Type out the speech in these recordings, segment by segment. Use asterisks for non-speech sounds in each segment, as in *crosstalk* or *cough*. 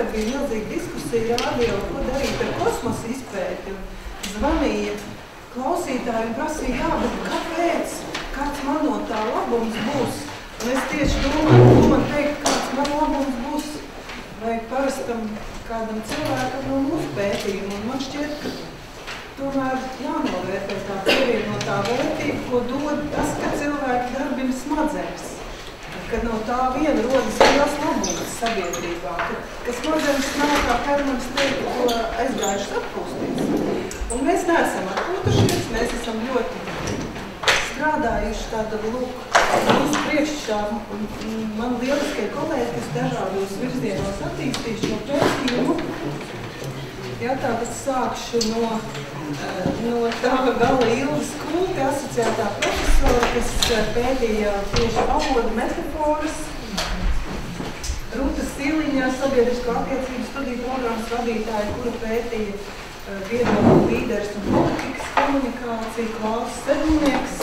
sabiedrību. Un vakar bija milzīga diskusija rādio, ko darīt ar kosmosa izpēti. Un zvanīja klausītāji un prasīja, jā, bet kāpēc, kāds man no tā labums būs? Un es tieši domāju, ko man teikt, kāds man labums būs vai parastam kādam cilvēkam no mūsu pētījuma. Un man šķiet, ka tomēr jānovērtē tā pievienotā vērtība, ko dod tas, ka cilvēki darbina smadzenes ka no tā viena rodas liels labums sabiedrībā, ka, ka smadzenes nav kā Hermans teikt, ko aizgājušas atpūsties. Un mēs neesam atpūtušies, mēs esam ļoti strādājuši tāda, lūk, mūsu priekšā man lieliskie kolēģi, kas dažādos virzienos attīstījuši šo pētījumu. Jā, tātad sākšu no, no tā gala Ilvas Kulti, asociētā profesora, kas pētīja tieši valodu metaforas. Ruta Siliņā, sabiedrisko attiecību studiju programmas vadītāja, kura pētīja viedokļu līderis un politikas komunikāciju, Klaus Sedlnieks,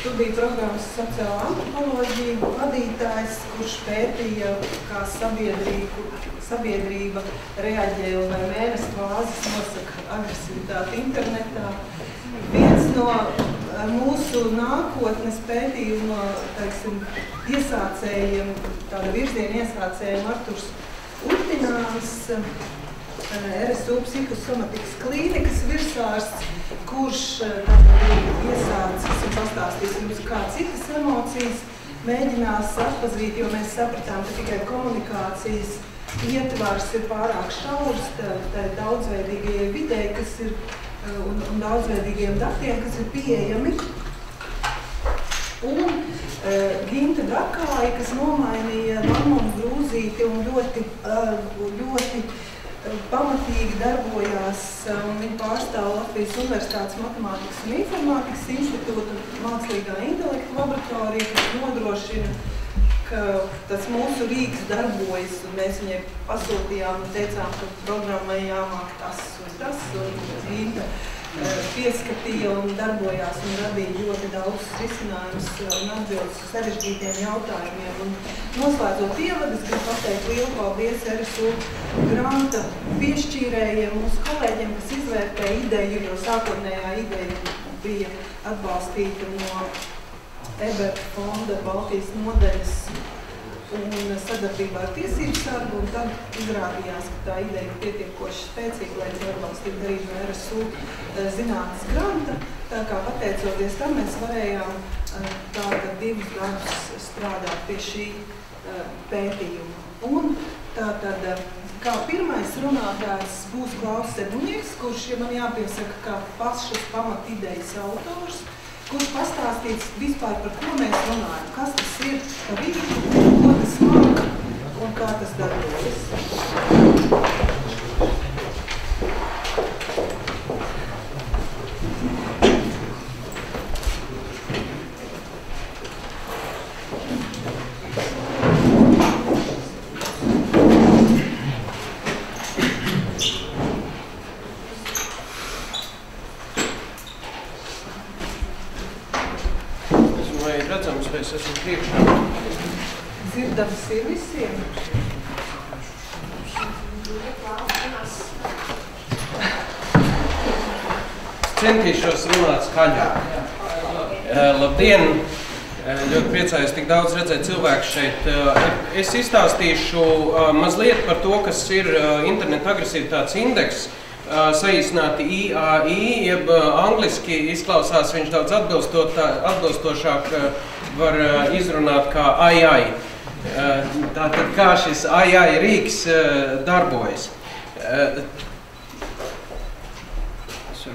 studiju programmas sociāla antropoloģija vadītājs, kurš pētīja, kā sabiedrību sabiedrība reaģē un vai mēnesi vāzes nosaka agresivitāti internetā. Viens no eh, mūsu nākotnes pētījuma teiksim, iesācējiem, tāda virziena iesācējiem Arturs Urtināns, eh, RSU psihosomatikas klīnikas virsārsts, kurš eh, iesācis un pastāstīs jums kā citas emocijas, mēģinās atpazīt, jo mēs sapratām, ka tikai komunikācijas ietvars ir pārāk šaurs daudzveidīgajai videi, kas ir eh, un, un daudzveidīgiem datiem, kas ir pieejami. Un uh, Ginta Dakāja, kas nomainīja Lamonu Grūzīti un ļoti, uh, ļoti pamatīgi darbojās, un viņa pārstāv Latvijas Universitātes Matemātikas un Informātikas institūta mākslīgā intelekta laboratorija, kas nodrošina ka tas mūsu rīks darbojas, un mēs viņai pasūtījām un teicām, ka programmai jāmāk tas un tas, un Rīta eh, pieskatīja un darbojās un radīja ļoti daudz risinājumus un atbildes uz sarežģītiem jautājumiem. Un noslēdzot ievadu, es gribu pateikt lielu paldies RSU granta piešķīrējiem, mūsu kolēģiem, kas izvērtē ideju, jo sākotnējā ideja bija atbalstīta no Eberta fonda Baltijas nodaļas un sadarbībā ar tiesību sargu, un tad izrādījās, ka tā ideja ir pietiekoši spēcīga, lai to atbalstītu arī no RSU eh, zinātnes granta. Tā kā pateicoties tam, mēs varējām eh, tātad divus gadus strādāt pie šī eh, pētījuma. Un tātad, kā pirmais runātājs būs Klaus Sedunieks, kurš, ja man jāpiesaka, kā pašas pamat idejas autors, kurš pastāstīts vispār par ko mēs runājam, kas tas ir pa vidu, ko tas māk un kā tas darbojas. Dzirdams ir visiem. Centīšos skaļāk. Uh, labdien! Uh, ļoti priecājos tik daudz redzēt cilvēku šeit. Uh, es izstāstīšu mazliet par to, kas ir interneta agresivitātes indeks saīsināti IAI, jeb angliski izklausās viņš daudz atbilstošāk var izrunāt kā AI. Tātad kā šis AI rīks darbojas.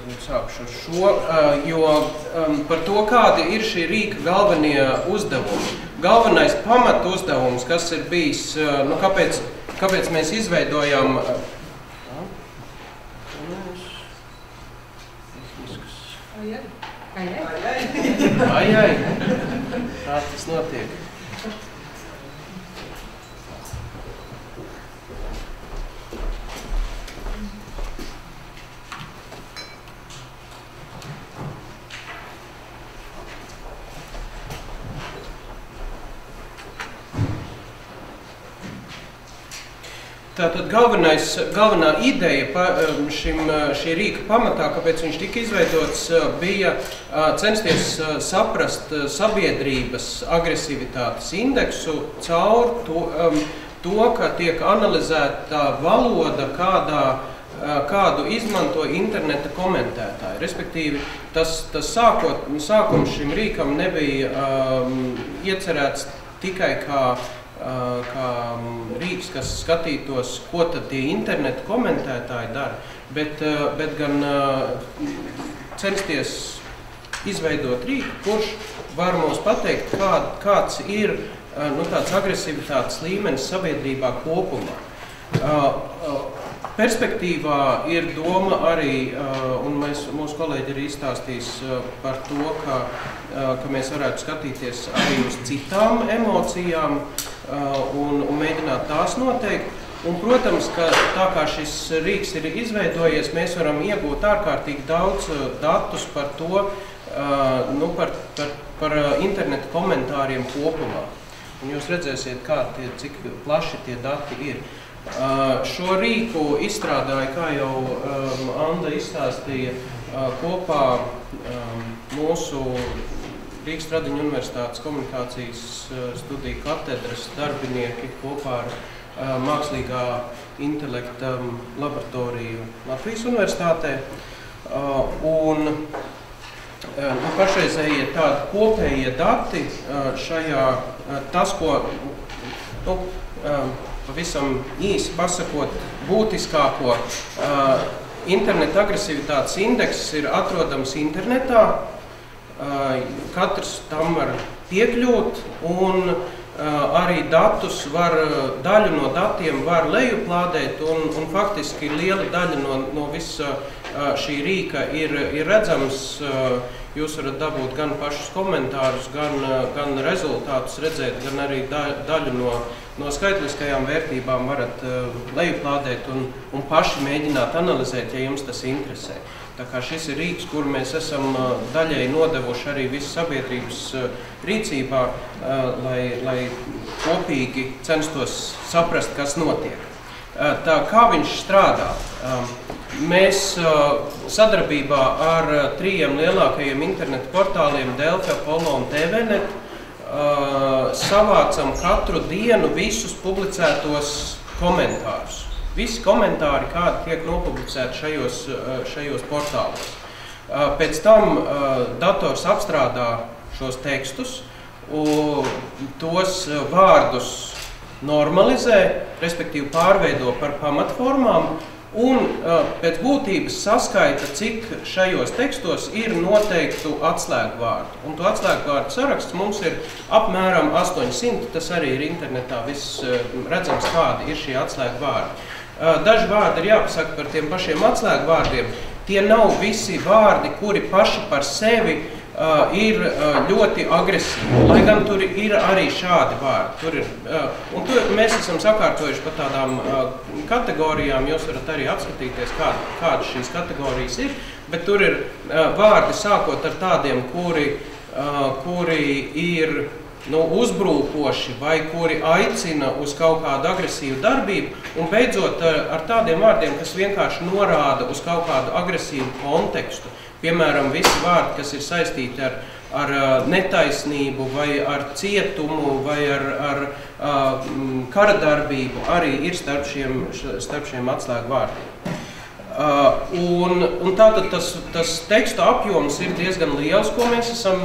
Varbūt sākšu ar šo, jo par to, kādi ir šī rīka galvenie uzdevumi. Galvenais pamat uzdevums, kas ir bijis, nu kāpēc, kāpēc mēs izveidojam Ai, ai. ai, ai. Tā tas notiek. Tātad galvenais, galvenā ideja um, šim, uh, šī rīka pamatā, kāpēc viņš tika izveidots, uh, bija uh, censties saprast sabiedrības agresivitātes indeksu caur to, um, to ka tiek analizēta valoda, kādā, kādu izmanto interneta komentētāji. Respektīvi, tas, tas sākot, sākums šim rīkam nebija um, iecerēts tikai kā kā rīks, kas skatītos, ko tad tie internetu komentētāji dara, bet, bet gan censties izveidot rīku, kurš var mums pateikt, kā, kāds ir nu, tāds agresivitātes līmenis sabiedrībā kopumā. Perspektīvā ir doma arī, un mēs, mūsu kolēģi ir izstāstījis par to, ka, ka mēs varētu skatīties arī uz citām emocijām, Uh, un, un mēģināt tās noteikt. Un, protams, ka tā kā šis rīks ir izveidojies, mēs varam iegūt ārkārtīgi daudz uh, datus par to, uh, nu, par, par, par internetu komentāriem kopumā. Un jūs redzēsiet, kā tie, cik plaši tie dati ir. Šo rīku izstrādāja, kā jau Anda izstāstīja, kopā mūsu Rīgas Tradiņu universitātes komunikācijas eh, studiju katedras darbinieki kopā ar uh, mākslīgā intelekta um, laboratoriju Latvijas universitātē. Uh, un nu, pašreizējie tādi kopējie dati šajā, tas, ko nu, pavisam īsi pasakot, būtiskāko interneta agresivitātes indeks ir atrodams internetā, Katrs tam var piekļūt un arī datus var, daļu no datiem var lejuplādēt un, un faktiski liela daļa no, no visa šī rīka ir, ir redzams. Jūs varat dabūt gan pašus komentārus, gan, gan rezultātus redzēt, gan arī daļu no, no skaitliskajām vērtībām varat lejuplādēt un, un paši mēģināt analizēt, ja jums tas interesē. Tā kā šis ir rīks, kuru mēs esam daļēji nodevuši arī visas sabiedrības rīcībā, lai, lai kopīgi censtos saprast, kas notiek. Tā kā viņš strādā? Mēs sadarbībā ar trījiem lielākajiem internetu portāliem Delta, Apollo un TVNet savācam katru dienu visus publicētos komentārus. Visi komentāri, kādi tiek nopublicēti šajos, eh, šajos portālos. Eh, pēc tam eh, dators apstrādā šos tekstus, tos vārdus normalizē, respektīvi pārveido par pamatformām un pēc būtības saskaita, cik šajos tekstos ir noteiktu atslēgu vārdu. Un to atslēgu vārdu saraksts mums ir apmēram 800, tas arī ir internetā viss redzams, kādi ir šie atslēgu vārdi. Daži vārdi ir jāpasaka par tiem pašiem atslēgu vārdiem. Tie nav visi vārdi, kuri paši par sevi uh, ir uh, ļoti agresīvi. Lai gan tur ir arī šādi vārdi. Tur ir, uh, un tur mēs esam sakārtojuši pa tādām uh, kategorijām. Jūs varat arī atskatīties, kā, kādas šīs kategorijas ir. Bet tur ir uh, vārdi sākot ar tādiem, kuri, uh, kuri ir nu, uzbrukoši vai kuri aicina uz kaut kādu agresīvu darbību, un beidzot ar, ar tādiem vārdiem, kas vienkārši norāda uz kaut kādu agresīvu kontekstu. Piemēram, visi vārdi, kas ir saistīti ar, ar netaisnību, vai ar cietumu, vai ar, ar uh, kara darbību, arī ir starp šiem, starp šiem atslēgu vārdiem. Uh, un, un tātad tas, tas tekstu apjoms ir diezgan liels, ko mēs esam.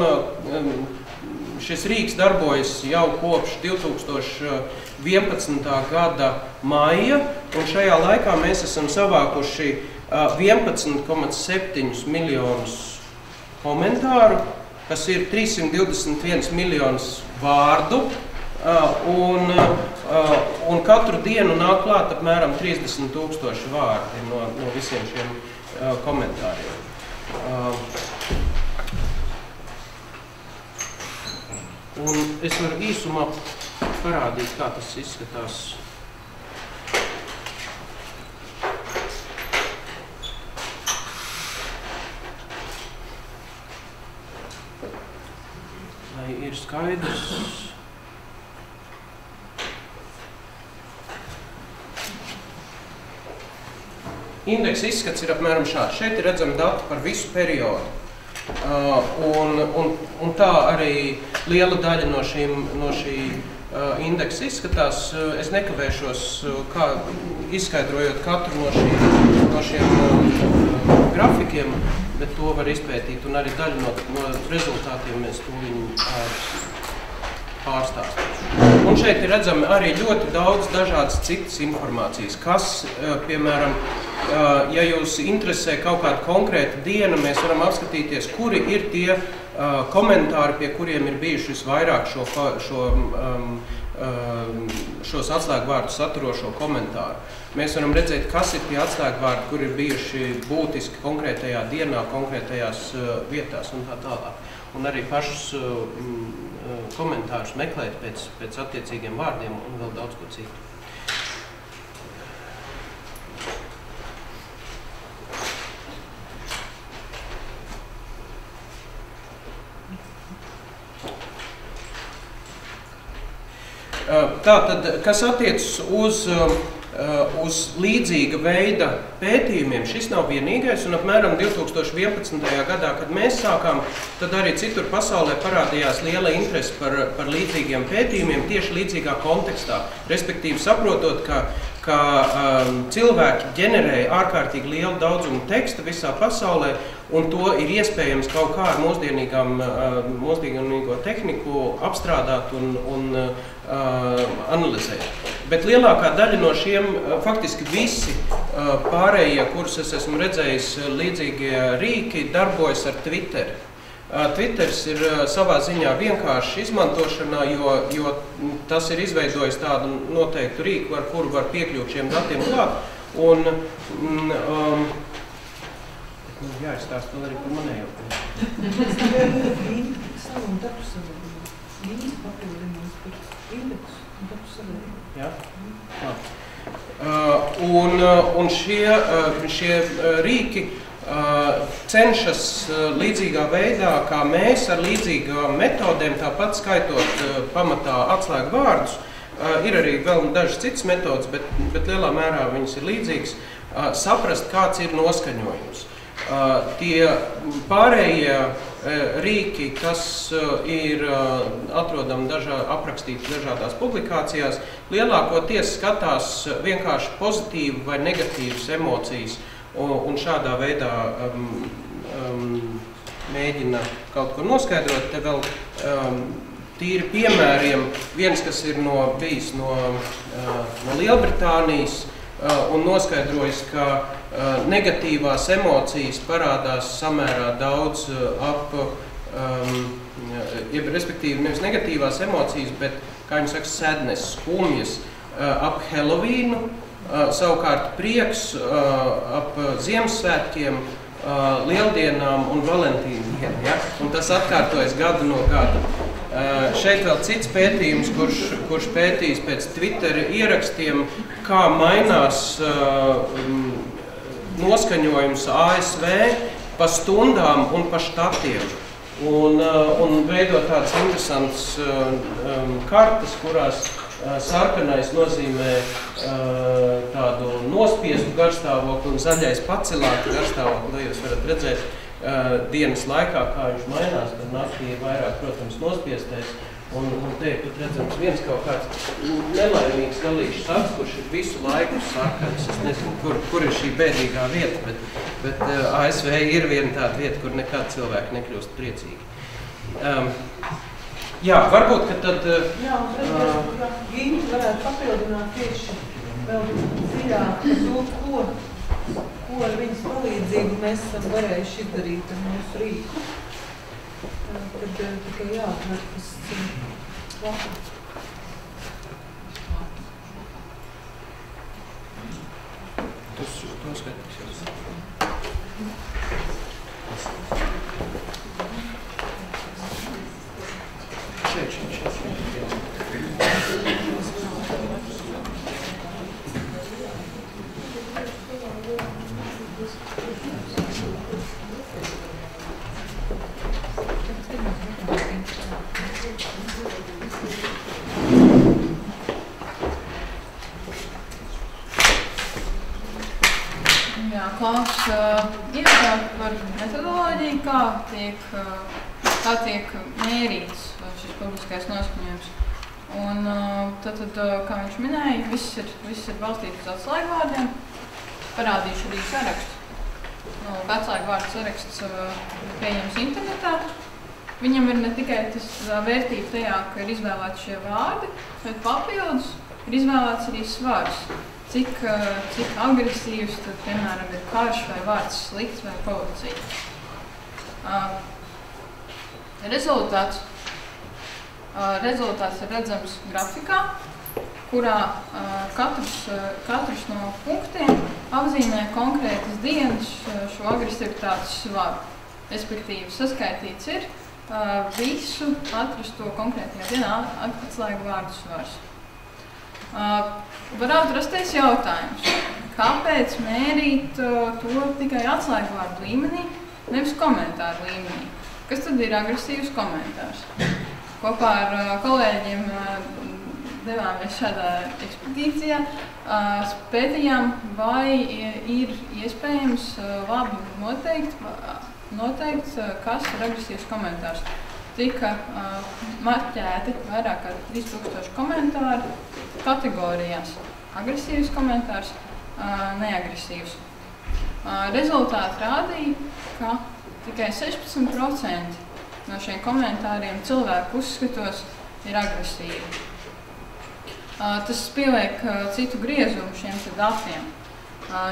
Um, šis rīks darbojas jau kopš 2011. gada maija, un šajā laikā mēs esam savākuši uh, 11,7 miljonus komentāru, kas ir 321 miljonus vārdu. Un, un katru dienu nāk klāt apmēram 30 tūkstoši vārdi no, no visiem šiem komentāriem. Un es varu īsumā parādīt, kā tas izskatās. Lai ir skaidrs. Indeksa izskats ir apmēram šāds. Šeit ir redzami dati par visu periodu. Uh, un, un, un tā arī liela daļa no, šīm, no šī uh, indeksa izskatās. Uh, es nekavēšos, kā izskaidrojot katru no, šī, no šiem grafikiem, bet to var izpētīt. Un arī daļu no, no rezultātiem mēs tūlīt pārstāstīšu. Un šeit ir redzami arī ļoti daudz dažādas citas informācijas, kas, eh, piemēram, eh, ja jūs interesē kaut kāda konkrēta diena, mēs varam apskatīties, kuri ir tie eh, komentāri, pie kuriem ir bijuši visvairāk šo, šo, um, šos atslēgvārdu saturošo komentāru. Mēs varam redzēt, kas ir tie atslēgvārdi, kur ir bijuši būtiski konkrētajā dienā, konkrētajās vietās un tā tālāk. Un arī pašus Eh, komentārus meklēt pēc, pēc attiecīgiem vārdiem un vēl daudz ko citu. Eh, Tā tad, kas attiecas uz Uh, uz līdzīga veida pētījumiem. Šis nav vienīgais, un apmēram 2011. gadā, kad mēs sākām, tad arī citur pasaulē parādījās liela interese par, par līdzīgiem pētījumiem tieši līdzīgā kontekstā. Respektīvi, saprotot, ka, ka um, cilvēki ģenerēja ārkārtīgi lielu daudzumu teksta visā pasaulē, un to ir iespējams kaut kā ar mūsdienīgām, uh, mūsdienīgo tehniku apstrādāt un, un uh, analizēt. Bet lielākā daļa no šiem, eh, faktiski visi eh, pārējie, kurus es esmu redzējis, eh, līdzīgie rīki darbojas ar Twitter. Twitters ir savā ziņā vienkārši izmantošanā, jo, jo tas ir izveidojis tādu noteiktu rīku, ar kuru var piekļūt šiem datiem klāt. Un, mm, um, jā, es stāstu vēl arī par manējo. Viņas papildinās par indeksu un datu sadalījumu. Ja? Uh, un, uh, un šie, uh, šie rīki cenšas līdzīgā veidā, kā mēs ar līdzīgām metodēm, tāpat skaitot pamatā atslēgu vārdus. Ir arī vēl dažas citas metodas, bet, bet lielā mērā viņas ir līdzīgas. Saprast, kāds ir noskaņojums. Tie pārējie rīki, kas ir atrodami dažā, aprakstīti dažādās publikācijās, lielākoties skatās vienkārši pozitīvu vai negatīvas emocijas un, un šādā veidā um, um, mēģina kaut ko noskaidrot. Te vēl um, tīri piemēriem, viens, kas ir no, bijis no, uh, no Lielbritānijas, Uh, un noskaidrojis, ka uh, negatīvās emocijas parādās samērā daudz uh, ap, um, respektīvi, nevis negatīvās emocijas, bet, kā viņi saka, sēdnes, skumjas ap Helovīnu, savukārt prieks ap Ziemassvētkiem, Lieldienām un Valentīnu dienu. Ja? Un tas atkārtojas gadu no gada. Šeit vēl cits pētījums, kurš, kurš pētījis pēc Twitter ierakstiem, kā mainās noskaņojums ASV pa stundām un pa štatiem. Un, uh, un veido tādas interesantas um, kartas, kurās sarkanais nozīmē tādu nospiestu garstāvokli un zaļais pacelātu garstāvokli. To jūs varat redzēt uh, dienas laikā, kā viņš mainās, tad naktī ir vairāk, protams, nospiestais. Un, un te ir redzams viens kaut kāds nelaimīgs galīgs saks, kurš ir visu laiku sarkans. Es nezinu, kur, kur ir šī bēdīgā vieta, bet, bet uh, ASV ir viena tāda vieta, kur nekad cilvēki nekļūst priecīgi. Um, jā, varbūt, ka tad... Uh, jā, un tad, uh, Gīni varētu papildināt tieši vēl dziļāk to, ko, ko ar viņas palīdzību mēs esam varējuši izdarīt ar mūsu rīku tad tikai jāatver tas vakars. Tas, to skatīsies. Šeit, šeit, šeit. Jā, Klaus uh, iesāk par metodoloģiju, kā tiek, uh, kā tiek mērīts šis publiskais noskaņojums. Un uh, tad, tad uh, kā viņš minēja, viss ir, viss ir balstīts uz atslēgvārdiem. Parādīšu arī sarakstu. Nu, atslēgvārdu saraksts uh, pieejams internetā. Viņam ir ne tikai tas uh, vērtība tajā, ka ir izvēlēti šie vārdi, bet papildus ir izvēlēts arī svars cik, eh, cik agresīvs tad, piemēram, ir karš vai vārds slikts vai policija. Uh, rezultāts, uh, rezultāts ir redzams grafikā, kurā katrs, katrs no punktiem apzīmē konkrētas dienas šo agresivitātes svaru. Respektīvi, saskaitīts ir visu atrasto konkrētajā dienā atslēgu vārdu svars. Varētu rasties jautājums, kāpēc mērīt to tikai atslēgvārdu līmenī, nevis komentāru līmenī? Kas tad ir agresīvs komentārs? Kopā ar kolēģiem devāmies šādā ekspedīcijā, pētījām, vai ir iespējams labi noteikt, noteikt kas ir agresīvs komentārs tika marķēti vairāk kā 3000 komentāru kategorijās. Agresīvs komentārs, neagresīvs. Rezultāti rādīja, ka tikai 16% no šiem komentāriem cilvēku uzskatos ir agresīvi. Tas pieliek citu griezumu šiem datiem.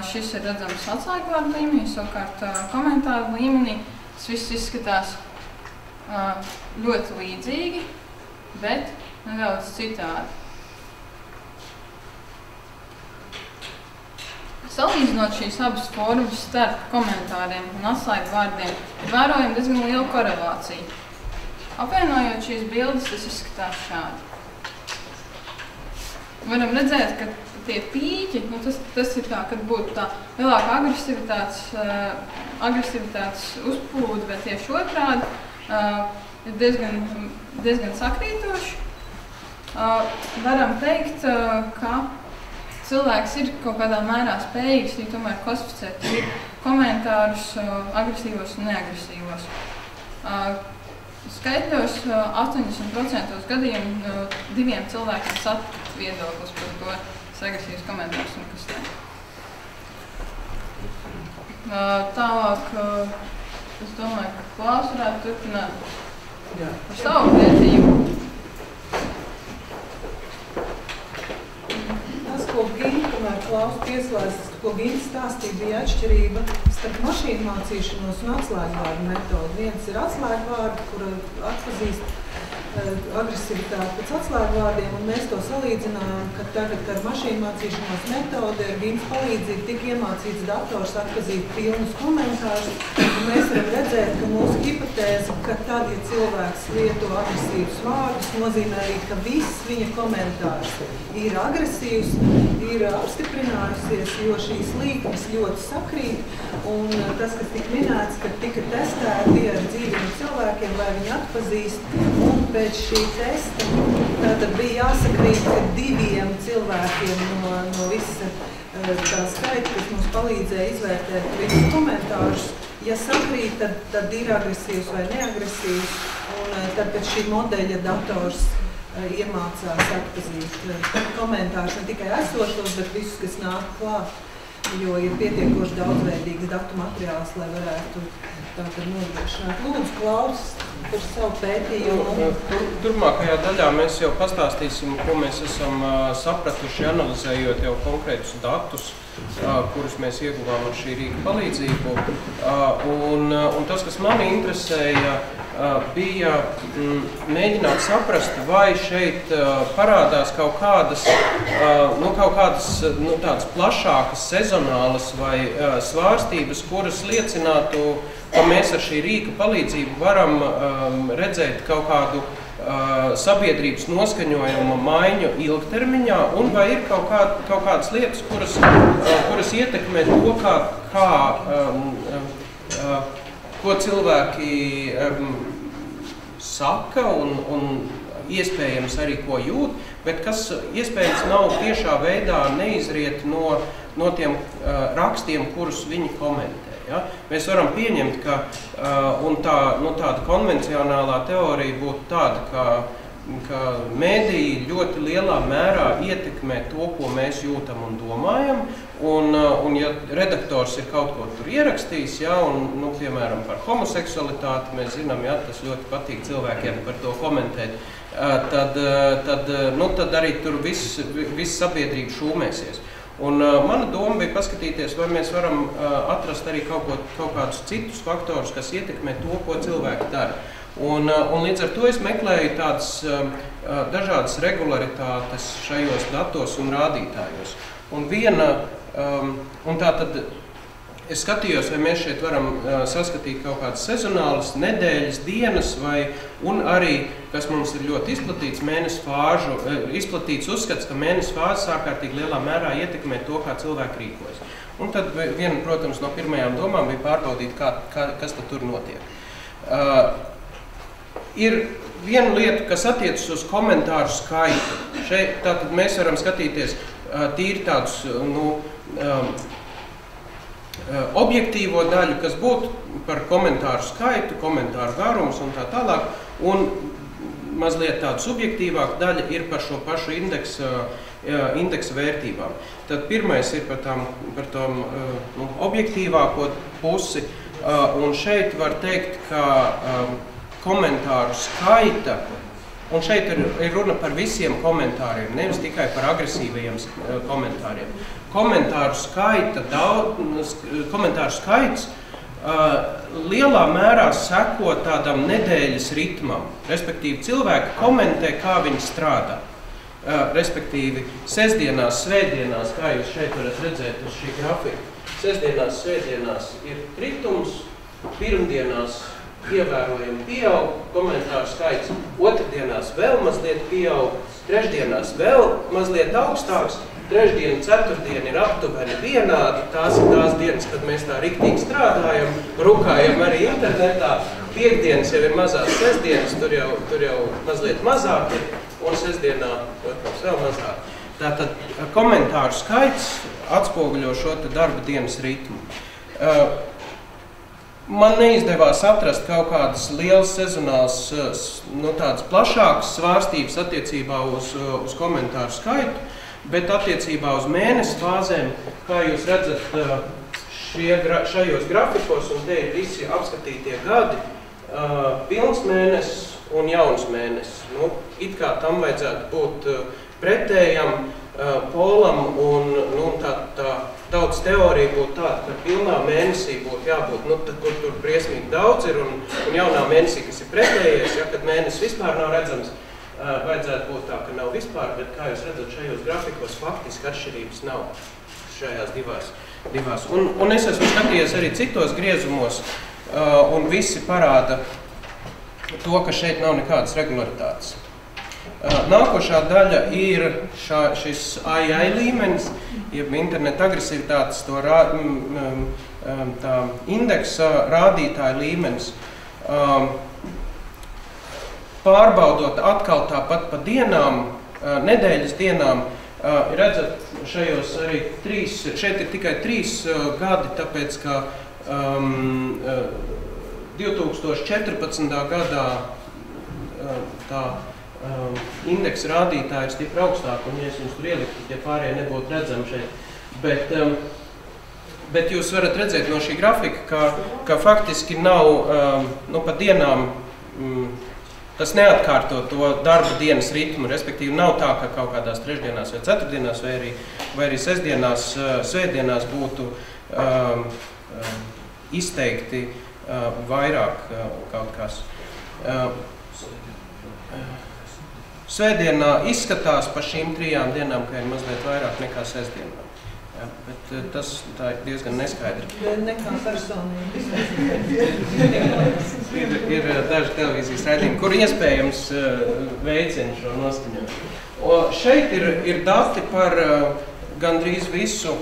Šis ir redzams atslēgvārdu līmenī, savukārt komentāru līmenī tas viss izskatās ļoti līdzīgi, bet nedaudz citādi. Salīdzinot šīs abas formas starp komentāriem un atslēgu vārdiem, vērojam diezgan lielu korelāciju. Apvienojot šīs bildes, tas izskatās šādi. Varam redzēt, ka tie pīķi, nu tas, tas ir tā, kad būtu tā lielāka agresivitātes, uh, agresivitātes uzplūde, bet tieši otrādi uh, ir diezgan, diezgan sakrītoši. Uh, varam teikt, uh, ka cilvēks ir kaut kādā mērā spējīgs arī tomēr klasificēt komentārus uh, agresīvos un neagresīvos. Uh, skaitļos uh, 80% gadījumu no diviem cilvēkiem satikts viedoklis par to, kas agresīvs komentārs un kas ne. Uh, tālāk, uh, Es domāju, ka Klaus varētu turpināt Jā. ar savu pētījumu. Tas, ko Gīna, kamēr Klaus pieslēdzas, ko Gīna stāstīja, bija atšķirība starp mašīnu mācīšanos un atslēgvārdu metodu. Viens ir atslēgvārdi, kura atpazīst agresivitāti pēc atslēgvārdiem, un mēs to salīdzinājām, ka tagad ar mašīnu mācīšanās metodi ar GIMS palīdzību tika iemācīts dators atpazīt pilnus komentārus, un mēs varam redzēt, ka mūsu hipotēze, ka tad, ja cilvēks lieto agresīvus vārdus, nozīmē arī, ka viss viņa komentārs ir agresīvs, ir apstiprinājusies, jo šīs līknes ļoti sakrīt, un eh, tas, kas tika minēts, ka tika testēti ar dzīviem cilvēkiem, lai viņi atpazīst, un pēc pēc šī testa tātad bija jāsakrīt diviem cilvēkiem no, no visa eh, tā skaita, kas mums palīdzēja izvērtēt visus komentārus. Ja sakrīt, tad, tad ir agresīvs vai neagresīvs. Un Un tad pēc šī modeļa dators iemācās atpazīt komentārus ne tikai esošos, bet visus, kas nāk klāt, jo ir pietiekoši daudzveidīgs datu materiāls, lai varētu tātad nodrošināt. Lūdzu, Klaus, par savu pētījumu. Tur, turmākajā daļā mēs jau pastāstīsim, ko mēs esam uh, sapratuši, analizējot jau konkrētus datus, uh, kurus mēs ieguvām ar šī rīka palīdzību. Uh, un, un tas, kas mani interesēja, bija mm, mēģināt saprast, vai šeit parādās kaut kādas, nu, kaut kādas nu, plašākas, sezonālas vai svārstības, kuras liecinātu, ka mēs ar šī rīka palīdzību varam redzēt kaut kādu sabiedrības noskaņojuma maiņu ilgtermiņā, un vai ir kaut, kā, kaut kādas lietas, kuras, kuras ietekmē to, kā, kā um, uh, ko cilvēki um, saka un, un iespējams arī ko jūt, bet kas iespējams nav tiešā veidā neizriet no, no tiem uh, rakstiem, kurus viņi komentē. Ja? Mēs varam pieņemt, ka uh, tā, nu, tāda konvencionālā teorija būtu tāda, ka ka mēdīji ļoti lielā mērā ietekmē to, ko mēs jūtam un domājam. Un, uh, un ja redaktors ir kaut ko tur ierakstījis, ja, un, nu, piemēram, par homoseksualitāti, mēs zinām, ja tas ļoti patīk cilvēkiem par to komentēt, uh, tad, uh, tad, nu, tad arī tur viss, viss sabiedrība šūmēsies. Un, uh, mana doma bija paskatīties, vai mēs varam uh, atrast arī kaut, ko, kaut kādus citus faktorus, kas ietekmē to, ko cilvēki dara. Un, uh, un līdz ar to es meklēju tādas uh, uh, dažādas regularitātes šajos datos un rādītājos. Un viena, um, un tā tad es skatījos, vai mēs šeit varam uh, saskatīt kaut kādas sezonālas nedēļas, dienas, vai, arī, kas mums ir ļoti izplatīts, mēnesis fāžu, uh, izplatīts uzskats, ka mēnesis fāzes ārkārtīgi lielā mērā ietekmē to, kā cilvēki rīkojas. Un tad viena, protams, no pirmajām domām bija pārbaudīt, kā, kā, kas tad tur notiek. Uh, ir viena lieta, kas attiecas uz komentāru skaitu. Šeit tātad mēs varam skatīties uh, tīri tādus, nu, um, objektīvo daļu, kas būtu par komentāru skaitu, komentāru garums un tā tālāk, un mazliet tāda subjektīvāka daļa ir par šo pašu indeksa, indeksa vērtībām. Tad pirmais ir par tām, par tām nu, objektīvāko pusi, un šeit var teikt, ka komentāru skaita, un šeit ir, ir runa par visiem komentāriem, nevis tikai par agresīvajiem eh, komentāriem. Komentāru skaita, daudz, komentāru skaits lielā mērā seko tādam nedēļas ritmam, respektīvi cilvēki komentē, kā viņi strādā. Respektīvi, sestdienās, svētdienās, kā jūs šeit varat redzēt uz šī grafika, sestdienās, svētdienās ir kritums, pirmdienās ievērojami pieaug, komentāru skaits otrdienās vēl mazliet pieaug, trešdienās vēl mazliet augstāks, trešdiena, ceturtdiena ir aptuveni vienādi, tās ir tās dienas, kad mēs tā riktīgi strādājam, rukājam arī internetā, piekdienas jau ir mazās sestdienas, tur jau, tur jau mazliet mazāk ir, un sestdienā, protams, vēl mazāk. Tātad komentāru skaits atspoguļo šo darba dienas ritmu. Uh, Man neizdevās atrast kaut kādas lielas sezonālas, nu, tādas plašākas svārstības attiecībā uz, uz komentāru skaitu, bet attiecībā uz mēnesi fāzēm, kā jūs redzat šie, šajos grafikos, un te ir visi apskatītie gadi, pilns mēnesis un jauns mēnesis. Nu, it kā tam vajadzētu būt pretējam polam, un nu, tā, tā daudz teorija būtu tāda, ka pilnā mēnesī būtu jābūt, nu, tad, kur tur briesmīgi daudz ir, un, un jaunā mēnesī, kas ir pretējies, ja, kad mēnesis vispār nav redzams, vajadzētu būt tā, ka nav vispār, bet kā jūs redzat šajos grafikos, faktiski atšķirības nav šajās divās. divās. Un, un es esmu skatījies arī citos griezumos, un visi parāda to, ka šeit nav nekādas regularitātes. Nākošā daļa ir šā, šis AI līmenis, jeb interneta agresivitātes to rā, tā indeksa rādītāja līmenis. Pārbaudot atkal tāpat pa dienām, nedēļas dienām, redzat šajos arī trīs, šeit ir tikai trīs gadi, tāpēc ka um, 2014. gadā tā indeksa rādītāji ir stipri augstāk, un ja es jums tur ieliktu, tie pārējie nebūtu redzami šeit. Bet, bet jūs varat redzēt no šī grafika, ka, ka faktiski nav nu, pa dienām mm, tas neatkārto to darba dienas ritmu, respektīvi nav tā, ka kaut kādās trešdienās vai ceturtdienās vai arī, vai arī sestdienās, svētdienās būtu um, izteikti uh, vairāk uh, kaut kas. Uh, Svētdienā izskatās pa šīm trijām dienām, ka ir mazliet vairāk nekā sestdienā. Ja, bet tas tā ir diezgan neskaidri. Nekā personīgi. ir, ir daži televīzijas raidījumi, kur iespējams veicina šo noskaņojumu. Šeit ir, ir dati par gandrīz visu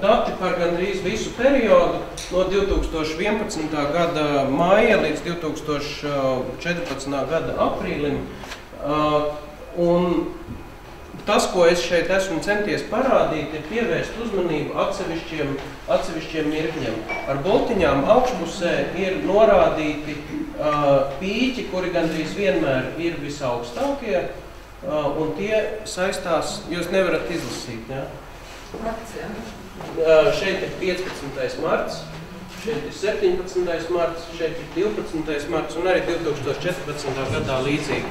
dati par gandrīz visu periodu no 2011. gada māja līdz 2014. gada aprīlim. Un tas, ko es šeit esmu centies parādīt, ir pievērst uzmanību atsevišķiem, atsevišķiem mirkļiem. Ar boltiņām augšpusē ir norādīti uh, pīķi, kuri gandrīz vienmēr ir visaugstākie, uh, un tie saistās, jūs nevarat izlasīt, ja? Uh, šeit ir 15. marts, šeit ir 17. marts, šeit ir 12. marts un arī 2014. gadā līdzīgi.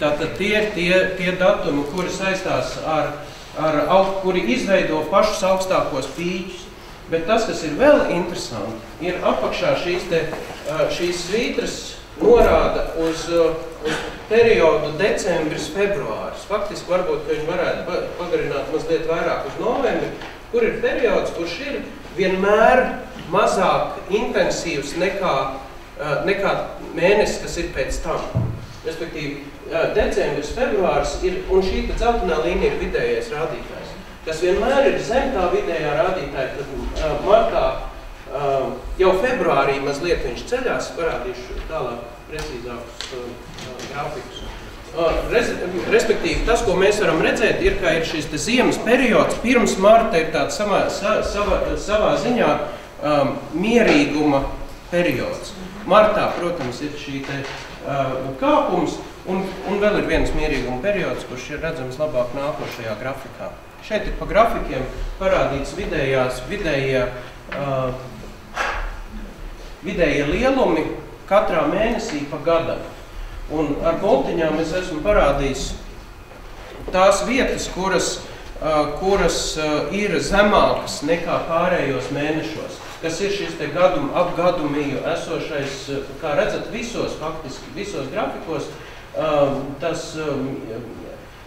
Tātad tie ir tie, tie datumi, kuri saistās ar, ar aug, kuri izveido pašus augstākos pīķus. Bet tas, kas ir vēl interesanti, ir apakšā šīs, te, šīs svītras norāda uz, uz periodu decembris, februāris. Faktiski varbūt, ka viņi varētu pagarināt mazliet vairāk uz novembri, kur ir periods, kurš ir vienmēr mazāk intensīvs nekā, nekā mēnesis, kas ir pēc tam. Respektīvi, decembris, februāris ir, un šī dzeltenā līnija ir vidējais rādītājs, kas vienmēr ir zem tā vidējā rādītāja, tad martā, jau februārī mazliet viņš ceļās, parādīšu tālāk precīzākus grafikus. Respektīvi, tas, ko mēs varam redzēt, ir, ka ir šis ziemas periods, pirms marta ir tāds samā, sa, savā, savā ziņā um, mierīguma periods. Martā, protams, ir šī te, uh, kāpums, un, un vēl ir viens mierīguma periods, kurš ir redzams labāk nākošajā grafikā. Šeit ir pa grafikiem parādīts vidējās, vidējie, uh, vidējie lielumi katrā mēnesī pa gadam. Un ar boltiņām es esmu parādījis tās vietas, kuras, kuras ir zemākas nekā pārējos mēnešos, kas ir šis te gadum, apgadumīju esošais, kā redzat, visos, faktiski visos grafikos, tas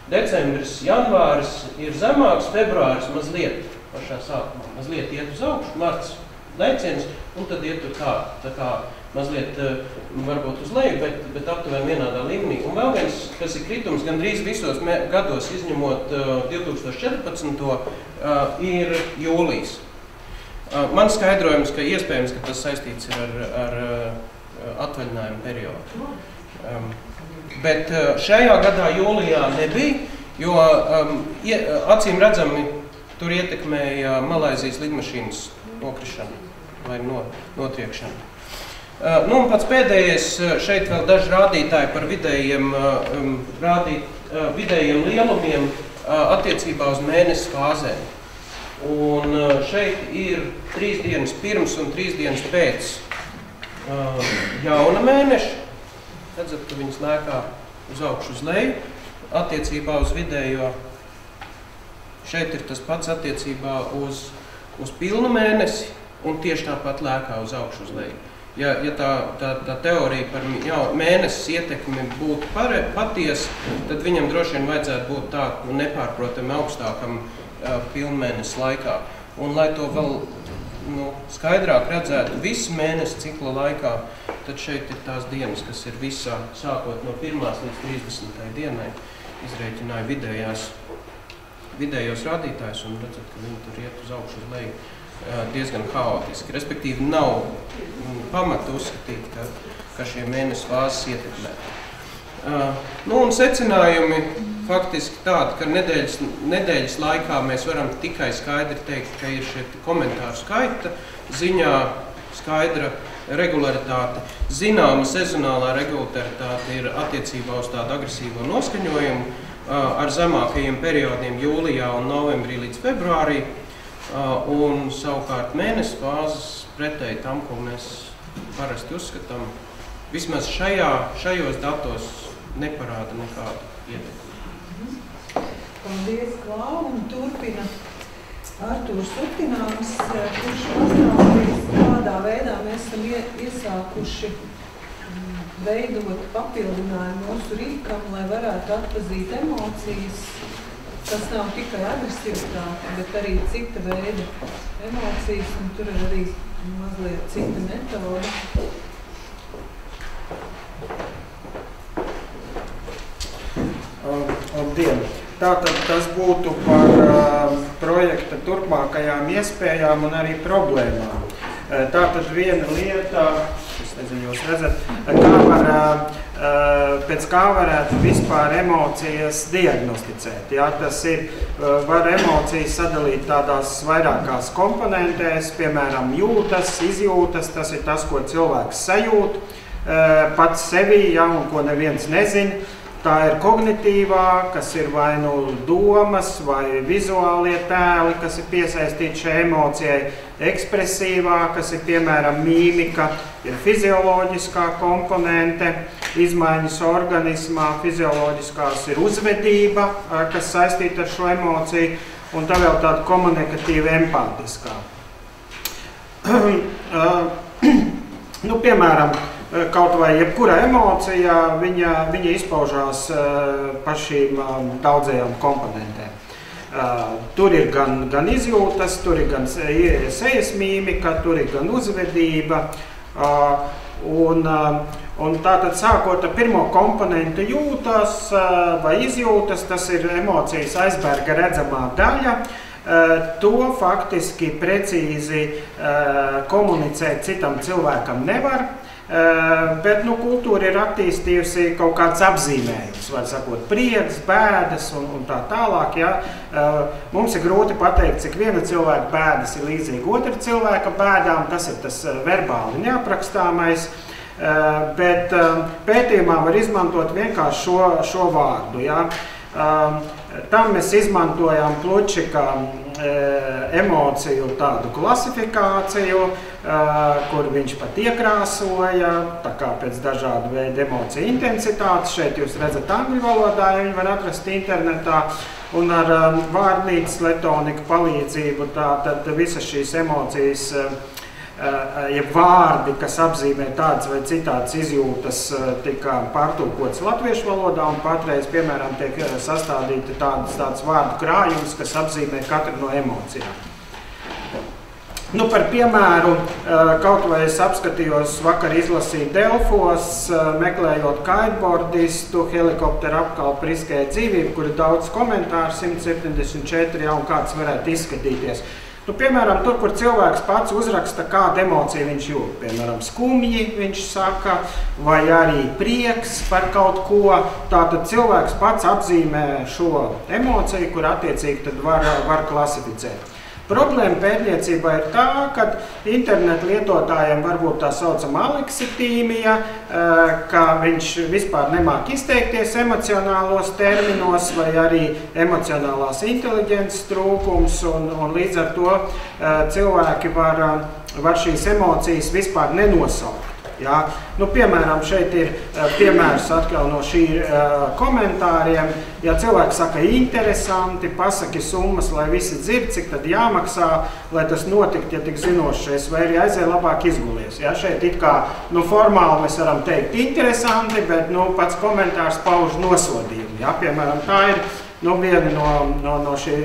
decembris, janvāris ir zemāks, februāris mazliet pašā sākumā, mazliet iet uz augšu, marts lēciens, un tad iet tā, tā kā mazliet uh, varbūt uz leju, bet, bet aptuveni vienādā līmenī. Un vēl viens, kas ir kritums gandrīz visos gados, izņemot uh, 2014. Uh, ir jūlijas. Man skaidrojums, ka iespējams, ka tas saistīts ar, ar uh, atvaļinājumu periodu. Um, bet šajā gadā jūlijā nebija, jo ie, acīm redzami tur ietekmēja Malaizijas lidmašīnas nokrišana vai no, notriekšana. Uh, nu, un pats pēdējais uh, šeit vēl daži rādītāji par vidējiem, uh, um, rādīt, vidējiem lielumiem attiecībā uz mēnesi fāzēm. Un šeit ir trīs dienas pirms un trīs dienas pēc jauna mēneša. Redzat, ka viņas lēkā uz augšu uz leju attiecībā uz vidējo. Šeit ir tas pats attiecībā uz, uz pilnu mēnesi un tieši tāpat lēkā uz augšu uz leju ja, ja tā, tā, tā teorija par jā, mēnesis ietekmi būtu pare, patiesa, tad viņam droši vien vajadzētu būt tā nu, nepārprotami augstākam uh, pilnmēnesis laikā. Un, lai to vēl nu, skaidrāk redzētu visu mēnesi cikla laikā, tad šeit ir tās dienas, kas ir visā, sākot no 1. līdz 30. dienai, izrēķināja vidējās, vidējos rādītājus un redzat, ka viņi tur iet uz augšu uz leju diezgan haotiski. Respektīvi, nav mm, pamata uzskatīt, ka, ka šie mēnesis fāzes ietekmē. Uh, nu, un secinājumi faktiski tāda, ka nedēļas, nedēļas laikā mēs varam tikai skaidri teikt, ka ir šie komentāru skaita ziņā skaidra regularitāte. Zināma sezonālā regularitāte ir attiecībā uz tādu agresīvo noskaņojumu ar zemākajiem periodiem jūlijā un novembrī līdz februārī. Un savukārt mēnesis fāzes pretēji tam, ko mēs parasti uzskatām, vismaz šajā, šajos datos neparāda nekādu ietekmi. Paldies, Klau, un turpina Artūrs Utināms, kurš pastāstīs, kādā veidā mēs esam iesākuši mm, veidot papildinājumu mūsu rīkam, lai varētu atpazīt emocijas, tas nav tikai agresivitāte, bet arī cita veida emocijas, un tur ir arī mazliet cita metode. Labdien! Tātad tas būtu par uh, projekta turpmākajām iespējām un arī problēmām. Uh, tātad viena lieta, es nezinu, jūs redzat, kā var, uh, pēc kā varētu vispār emocijas diagnosticēt. Jā, tas ir, uh, var emocijas sadalīt tādās vairākās komponentēs, piemēram, jūtas, izjūtas, tas ir tas, ko cilvēks sajūt uh, pats sevī, jā, un ko neviens nezina. Tā ir kognitīvā, kas ir vai nu domas, vai vizuālie tēli, kas ir piesaistīti šai emocijai, ekspresīvā, kas ir piemēram mīmika, ir fizioloģiskā komponente, izmaiņas organismā, fizioloģiskās ir uzvedība, kas saistīta ar šo emociju, un tā vēl tāda komunikatīva empātiskā. *clears throat* *clears throat* nu, piemēram, kaut vai jebkura emocija, viņa, viņa izpaužās eh, pa šīm um, daudzajām komponentēm. Eh, tur ir gan, gan izjūtas, tur ir gan sejas mīmika, tur ir gan uzvedība. Un, un tātad sākot ar pirmo komponentu jūtas vai izjūtas, tas ir emocijas aizberga redzamā daļa. To faktiski precīzi komunicēt citam cilvēkam nevar. Eh, bet nu, kultūra ir attīstījusi kaut kādas apzīmējumus, var sakot, prieks, bēdas un, un tā tālāk. Ja? Eh, mums ir grūti pateikt, cik viena cilvēka bēdas ir līdzīga otra cilvēka bēdām. Tas ir tas eh, verbāli neaprakstāmais. Bet pētījumā var izmantot vienkārši šo, šo vārdu. Ja? Tam mēs izmantojām Plučika emociju tādu klasifikāciju, kur viņš pat iekrāsoja, tā kā pēc dažādu veidu emociju intensitātes. Šeit jūs redzat angļu valodā, ja viņi var atrast internetā. Un ar vārnīcas letoniku palīdzību tā, tad visas šīs emocijas jeb vārdi, kas apzīmē tādas vai citādas izjūtas, tika pārtulkots latviešu valodā un patreiz, piemēram, tiek sastādīti tādas, tādas vārdu krājums, kas apzīmē katru no emocijām. Nu, par piemēru, eh, kaut vai es apskatījos, vakar izlasīju Delfos, eh, meklējot kiteboardistu, helikopteru apkalpu riskēja dzīvību, kur ir daudz komentāru, 174 jau un kāds varētu izskatīties. Nu, piemēram, tur, kur cilvēks pats uzraksta, kādu emociju viņš jūt. Piemēram, skumji viņš saka, vai arī prieks par kaut ko. Tātad cilvēks pats apzīmē šo emociju, kur attiecīgi var, var klasificēt. Problēma pētniecībā ir tā, ka internetu lietotājiem var būt tā saucama aleksitīmija, eh, ka viņš vispār nemāk izteikties emocionālos terminos vai arī emocionālās inteliģences trūkums, un, un līdz ar to eh, cilvēki var, var šīs emocijas vispār nenosaukt. Ja? Nu, piemēram, šeit ir piemērs atkal no šī komentāriem. Ja cilvēks saka, interesanti, pasaki summas, lai visi dzird, cik tad jāmaksā, lai tas notikt, ja tik zinošais, vai arī aizēja labāk izgulies. Ja? Šeit it kā, nu, formāli mēs varam teikt interesanti, bet, nu, pats komentārs pauž nosodījumu. Ja? Piemēram, tā ir nu, viena no, no, no šī,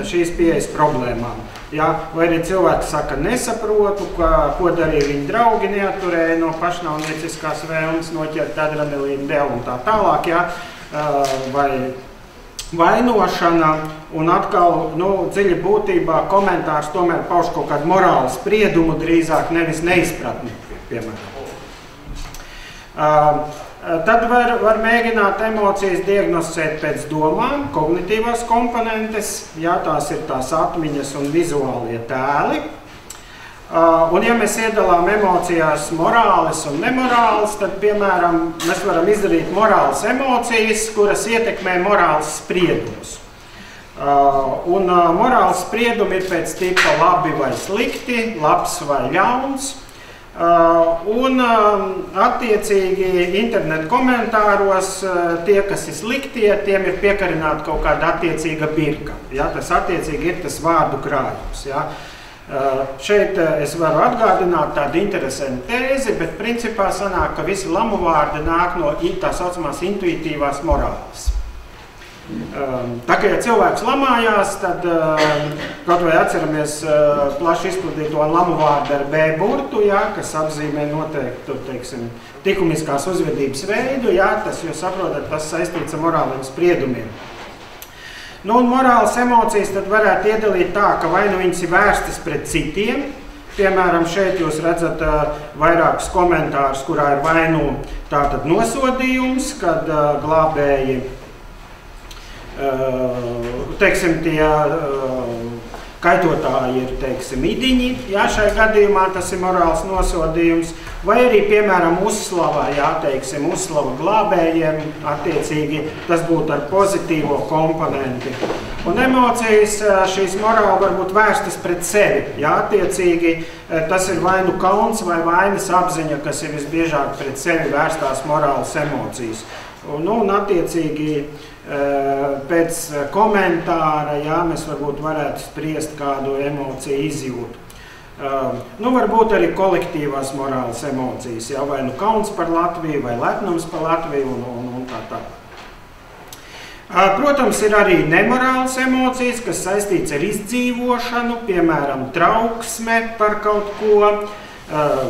šīs pieejas problēmām. Ja? Vai arī cilvēks saka, nesaprotu, ka, ko darīja viņa draugi, neaturēja no pašnāvnieciskās vēlmes noķert adrenalīnu devu un tā tālāk. Ja? Vai vainošana un atkal nu, dziļa būtībā komentārs tomēr pauž kaut kādu morālu spriedumu drīzāk nevis neizpratni, piemēram. Tad var, var mēģināt emocijas diagnosticēt pēc domām, kognitīvās komponentes, jā, tās ir tās atmiņas un vizuālie tēli. Un ja mēs iedalām emocijās morāles un nemorāles, tad, piemēram, mēs varam izdarīt morāles emocijas, kuras ietekmē morāles spriedumus. Un morāles spriedumi ir pēc tipa labi vai slikti, labs vai ļauns. Uh, un um, attiecīgi internetu komentāros uh, tie, kas ir sliktie, tiem ir piekarināta kaut kāda attiecīga birka. Ja? Tas attiecīgi ir tas vārdu krājums. Ja? Uh, šeit es varu atgādināt tādu interesantu tēzi, bet principā sanāk, ka visi lamu vārdi nāk no tā saucamās intuitīvās morāles. Um, tā kā ja cilvēks lamājās, tad um, kaut vai atceramies plaši izplatīto lamu vārdu ar B burtu, jā, kas apzīmē noteiktu, teiksim, tikumiskās uzvedības veidu, jā, tas, jūs saprotat, tas saistīts ar morāliem spriedumiem. Nu, un morāles emocijas tad varētu iedalīt tā, ka vai nu viņas ir vērstas pret citiem, Piemēram, šeit jūs redzat uh, vairākus komentārus, kurā ir vai nu tātad nosodījums, kad uh, glābēji teiksim, tie kaitotāji ir teiksim, idiņi, jā, šai gadījumā tas ir morāls nosodījums, vai arī, piemēram, uzslavā, jā, teiksim, uzslava glābējiem, attiecīgi tas būtu ar pozitīvo komponenti. Un emocijas šīs morāli var būt vērstas pret sevi, jā, attiecīgi tas ir vai nu kauns vai vainas apziņa, kas ir visbiežāk pret sevi vērstās morālas emocijas. Un, nu, un attiecīgi pēc komentāra, jā, mēs varbūt varētu spriest kādu emociju izjūtu. Uh, nu, varbūt arī kolektīvās morāles emocijas, jā, vai nu kauns par Latviju, vai lepnums par Latviju un, un, un tā tā. Protams, ir arī nemorāls emocijas, kas saistīts ar izdzīvošanu, piemēram, trauksme par kaut ko,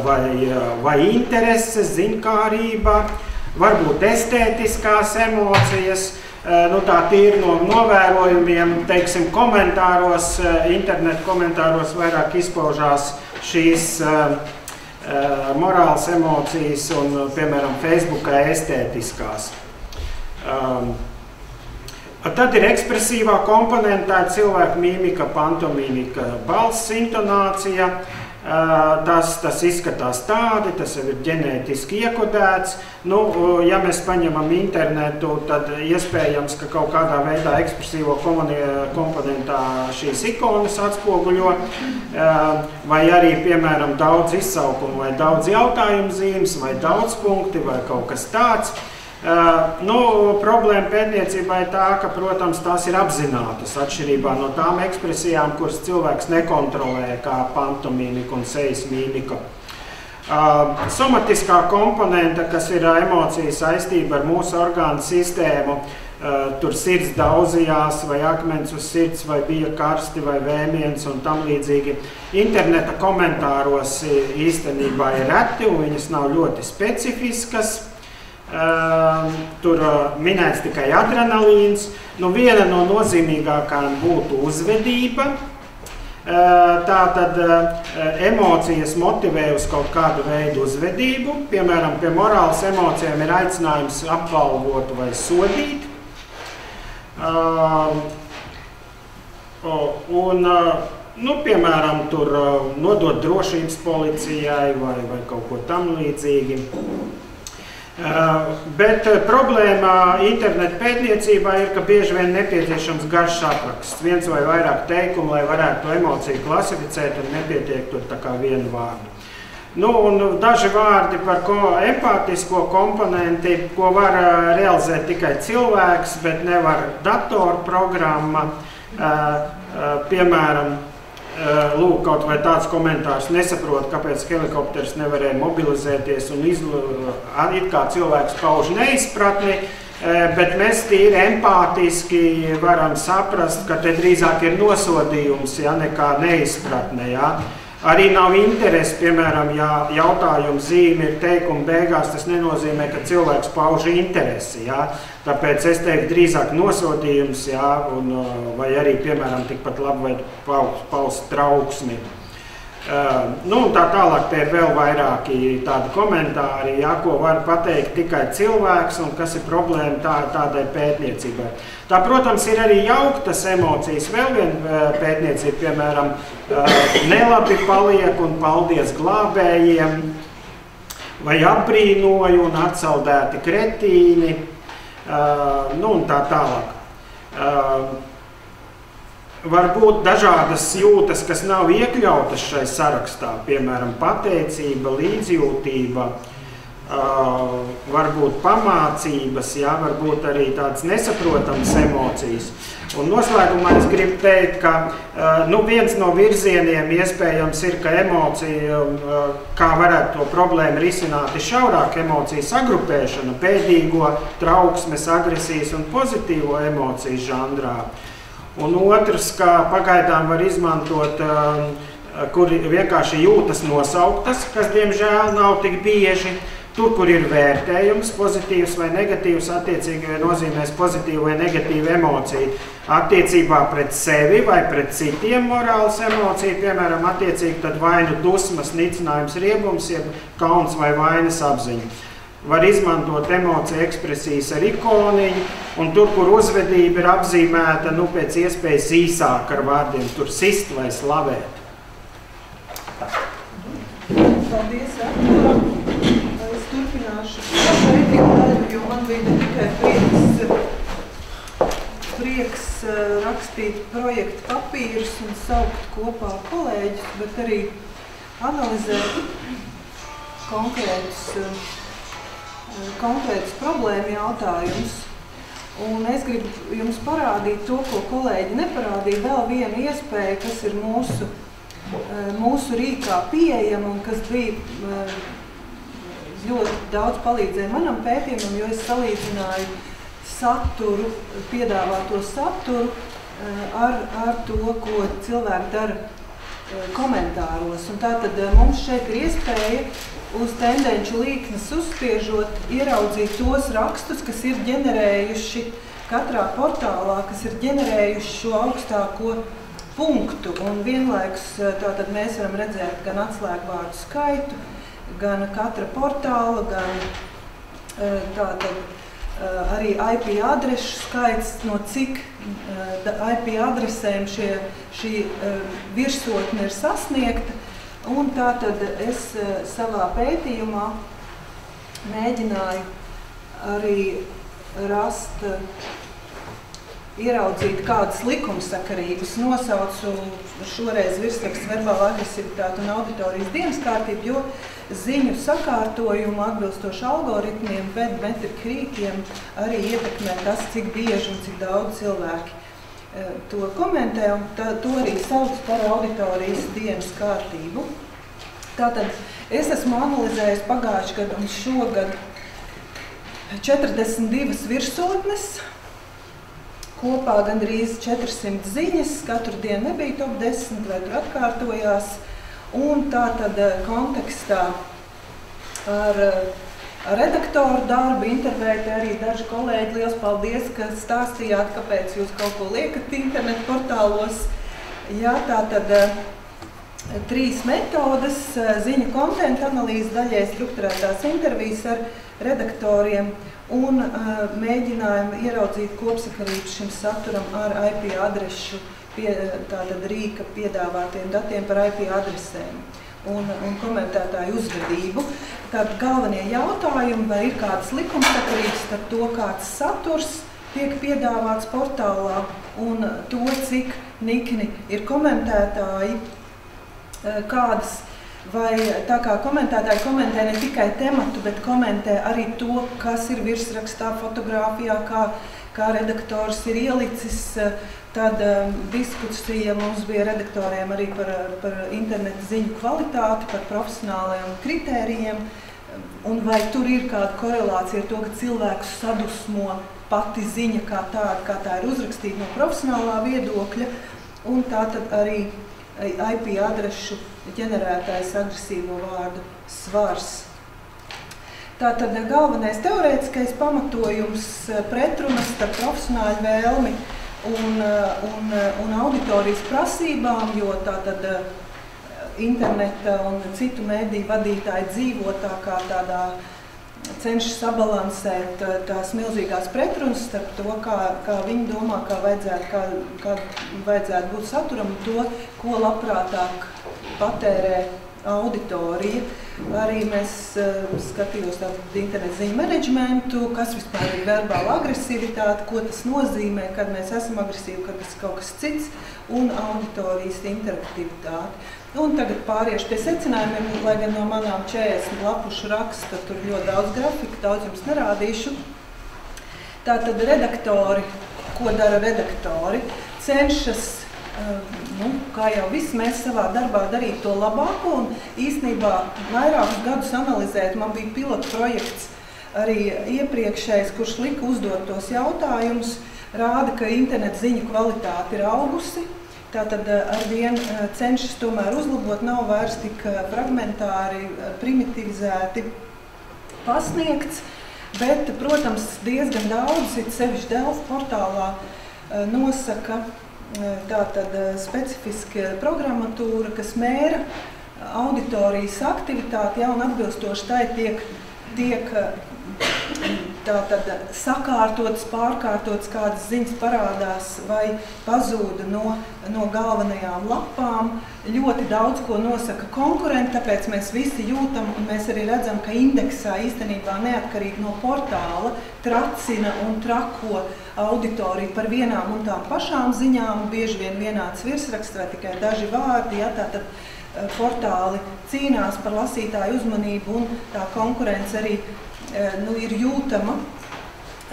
vai, vai intereses, zinkārība, varbūt estētiskās emocijas, Eh, nu, tā tīri no novērojumiem, teiksim, komentāros, eh, internetu komentāros vairāk izpaužās šīs uh, morāls emocijas un, piemēram, Facebookā estētiskās. Um, tad ir ekspresīvā komponenta, tā ir cilvēka mīmika, pantomīmika, balss intonācija, uh, Tas, tas izskatās tādi, tas jau ir ģenētiski iekodēts. Nu, ja mēs paņemam internetu, tad iespējams, ka kaut kādā veidā ekspresīvo komponentā šīs ikonas atspoguļo, vai arī, piemēram, daudz izsaukumu, vai daudz jautājumu zīmes, vai daudz punkti, vai kaut kas tāds. Uh, nu, problēma pētniecībā ir tā, ka, protams, tās ir apzinātas atšķirībā no tām ekspresijām, kuras cilvēks nekontrolē, kā pantomīmika un sejas mīmika. Uh, somatiskā komponente, kas ir emocija saistība ar mūsu orgānu sistēmu, uh, tur sirds daudzījās, vai akmens uz sirds, vai bija karsti, vai vēmiens un tam līdzīgi. Interneta komentāros īstenībā ir reti, un viņas nav ļoti specifiskas. Ehm, tur eh, minēts tikai adrenalīns. Nu, viena no nozīmīgākajām būtu uzvedība. Ehm, tā tad eh, emocijas motivē uz kaut kādu veidu uzvedību. Piemēram, pie morāles emocijām ir aicinājums apbalvot vai sodīt. Ehm, un, eh, nu, piemēram, tur nodot drošības policijai vai, vai kaut ko tam līdzīgi. Uh, bet uh, problēma internetu pētniecībā ir, ka bieži vien nepieciešams garš apraksts, viens vai vairāk teikumu, lai varētu to emociju klasificēt un nepietiek tur tā kā vienu vārdu. Nu, un daži vārdi par ko empātisko komponenti, ko var uh, realizēt tikai cilvēks, bet nevar datorprogramma, piemēram, Eh, lūk, kaut vai tāds komentārs nesaprot, kāpēc helikopters nevarēja mobilizēties un izlu, it kā cilvēks pauž neizpratni, eh, bet mēs tīri empātiski varam saprast, ka te drīzāk ir nosodījums, ja nekā neizpratne. Ja. Arī nav interesi, piemēram, ja jautājuma zīme ir teikuma beigās, tas nenozīmē, ka cilvēks pauž interesi. Jā. Tāpēc es teiktu drīzāk nosodījums, jā, un, vai arī, piemēram, tikpat labi vai paust trauksmi. Uh, nu, tā tālāk ir vēl vairāki tādi komentāri, jā, ko var pateikt tikai cilvēks un kas ir problēma tā, tādai pētniecībai. Tā, protams, ir arī jauktas emocijas. Vēl viena pētniecība, piemēram, uh, nelabi paliek un paldies glābējiem, vai apbrīnoju un atsaldēti kretīni, uh, nu un tā tālāk. Var būt dažādas jūtas, kas nav iekļautas šai sarakstā, piemēram, pateicība, līdzjūtība, uh, varbūt pamācības, jā, varbūt arī tādas nesaprotamas emocijas. Un noslēgumā es gribu teikt, ka uh, nu, viens no virzieniem iespējams ir, ka emocija, uh, kā varētu to problēmu risināt, ir šaurāk emociju sagrupēšana, pēdīgo, trauksmes, agresijas un pozitīvo emociju žandrā. Uh, Un otrs, kā pagaidām var izmantot, um, kur vienkārši jūtas nosauktas, kas diemžēl nav tik bieži. Tur, kur ir vērtējums, pozitīvs vai negatīvs, attiecīgi nozīmēs pozitīvu vai negatīvu emociju. Attiecībā pret sevi vai pret citiem morāls emociju, piemēram, attiecīgi tad vai nu dusmas, nicinājums, riebums, jeb kauns vai vainas apziņa var izmantot emociju ekspresijas ar ikoniņu, un tur, kur uzvedība ir apzīmēta nu, pēc iespējas īsāk ar vārdiem, tur sist vai slavēt. Paldies, Artur. Es turpināšu pētījumu daļu, jo man bija ne tikai prieks, prieks eh, rakstīt projektu papīrus un saukt kopā kolēģus, bet arī analizēt konkrētus uh, konkrēts problēma jautājums. Un es gribu jums parādīt to, ko kolēģi neparādīja, vēl vienu iespēju, kas ir mūsu, eh, mūsu rīkā pieejama un kas bija eh, ļoti daudz palīdzēja manam pētījumam, jo es salīdzināju saturu, piedāvāto saturu eh, ar, ar to, ko cilvēki dara komentāros. Un tātad mums šeit ir iespēja uz tendenču līknes uzspiežot, ieraudzīt tos rakstus, kas ir ģenerējuši katrā portālā, kas ir ģenerējuši šo augstāko punktu. Un vienlaikus eh, tātad mēs varam redzēt gan atslēgvārdu skaitu, gan katra portāla, gan eh, tātad eh, arī IP adrešu skaits, no cik IP adresēm šie, šī virsotne ir sasniegta. Un tā tad es eh, savā pētījumā mēģināju arī rast, eh, ieraudzīt kādas likumsakarības, nosaucu. Šoreiz virsrakstu verbāla agresivitāte un auditorijas dienas kārtību, jo ziņu sakārtojumu atbilstoši algoritmiem, bet metrikrītiem arī ietekmē tas, cik bieži un cik daudz cilvēki to komentē, un tā, to arī sauc par auditorijas dienas kārtību. Tātad es esmu analizējis pagājuši gadu un šogad 42 virsotnes, kopā gandrīz 400 ziņas, katru dienu nebija top 10, vai tur atkārtojās, un tātad e, kontekstā ar redaktoru darbu, intervēti arī daži kolēģi. Liels paldies, ka stāstījāt, kāpēc jūs kaut ko liekat internetu portālos. Jā, tā tad eh, trīs metodas eh, - ziņu kontenta analīze, daļai strukturētās intervijas ar redaktoriem un uh, mēģinājumu ieraudzīt kopsakarību šim saturam ar IP adrešu, pie, tātad rīka piedāvātiem datiem par IP adresēm un, un komentētāju uzvedību. Tad galvenie jautājumi, vai ir kādas likumsakarības starp to, kāds saturs tiek piedāvāts portālā un to, cik nikni ir komentētāji, e, kādas Vai tā kā komentētāji komentē ne tikai tematu, bet komentē arī to, kas ir virsrakstā, fotografijā, kā, kā redaktors ir ielicis Tad um, diskusija mums bija redaktoriem arī par, par internetu ziņu kvalitāti, par profesionālajiem kritērijiem. Un vai tur ir kāda korelācija ar to, ka cilvēku sadusmo pati ziņa kā tāda, kā tā ir uzrakstīta no profesionālā viedokļa, un tā tad arī IP adrešu ģenerētais agresīvo vārdu svars. Tātad galvenais teorētiskais pamatojums pretrunas starp profesionāļu vēlmi un, eh, un, eh, un auditorijas prasībām, jo tātad eh, interneta un citu mēdīju vadītāji dzīvo tā kā tādā cenšas sabalansēt uh, tās milzīgās pretrunas starp to, kā, kā viņi domā, kā vajadzētu, kā, kā vajadzētu būt saturam un to, ko labprātāk patērē auditorija. Arī mēs uh, skatījos tādu internetu ziņu menedžmentu, kas vispār ir verbāla agresivitāte, ko tas nozīmē, kad mēs esam agresīvi, kad tas ir kaut kas cits, un auditorijas interaktivitāte. Un tagad pāriešu pie secinājumiem, lai gan no manām 40 lapušu raksta, tur ļoti daudz grafika, daudz jums nerādīšu. Tātad redaktori, ko dara redaktori, cenšas, nu, kā jau viss mēs savā darbā darīt to labāko un īstenībā vairākus gadus analizēt. Man bija pilota projekts arī iepriekšējais, kurš lika uzdot tos jautājumus, rāda, ka internet ziņu kvalitāte ir augusi, Tātad ar vien cenšas tomēr uzlabot, nav vairs tik fragmentāri, primitivizēti pasniegts, bet, protams, diezgan daudz, it sevišķi Delfa portālā, nosaka tātad specifiska programmatūra, kas mēra auditorijas aktivitāti, ja, un atbilstoši tai tiek, tiek tātad sakārtotas, pārkārtotas kādas ziņas parādās vai pazūda no, no galvenajām lapām. Ļoti daudz ko nosaka konkurenti, tāpēc mēs visi jūtam un mēs arī redzam, ka indeksā īstenībā neatkarīgi no portāla tracina un trako auditoriju par vienām un tām pašām ziņām, bieži vien vienāds virsraksts vai tikai daži vārdi. Ja, tātad, portāli cīnās par lasītāju uzmanību un tā konkurence arī nu, ir jūtama,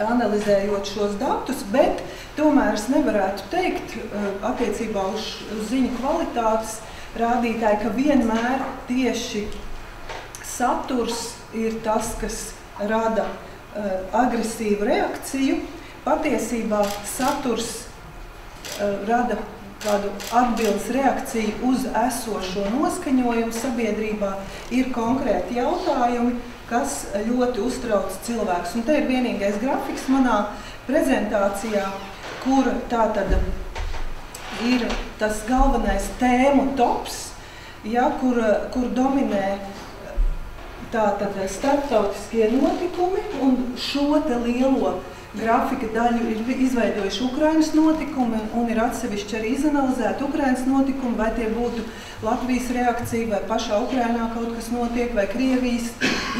analizējot šos datus, bet tomēr es nevarētu teikt attiecībā uz, uz ziņu kvalitātes rādītāju, ka vienmēr tieši saturs ir tas, kas rada agresīvu reakciju. Patiesībā saturs uh, rada kādu atbildes reakciju uz esošo noskaņojumu sabiedrībā, ir konkrēti jautājumi, kas ļoti uztrauc cilvēks. Un te ir vienīgais grafiks manā prezentācijā, kur tā tad ir tas galvenais tēmu tops, ja, kur, kur dominē tātad starptautiskie notikumi un šo te lielo grafika daļu ir izveidojuši Ukrainas notikumi un ir atsevišķi arī izanalizēti Ukrainas notikumi, vai tie būtu Latvijas reakcija, vai pašā Ukrainā kaut kas notiek, vai Krievijas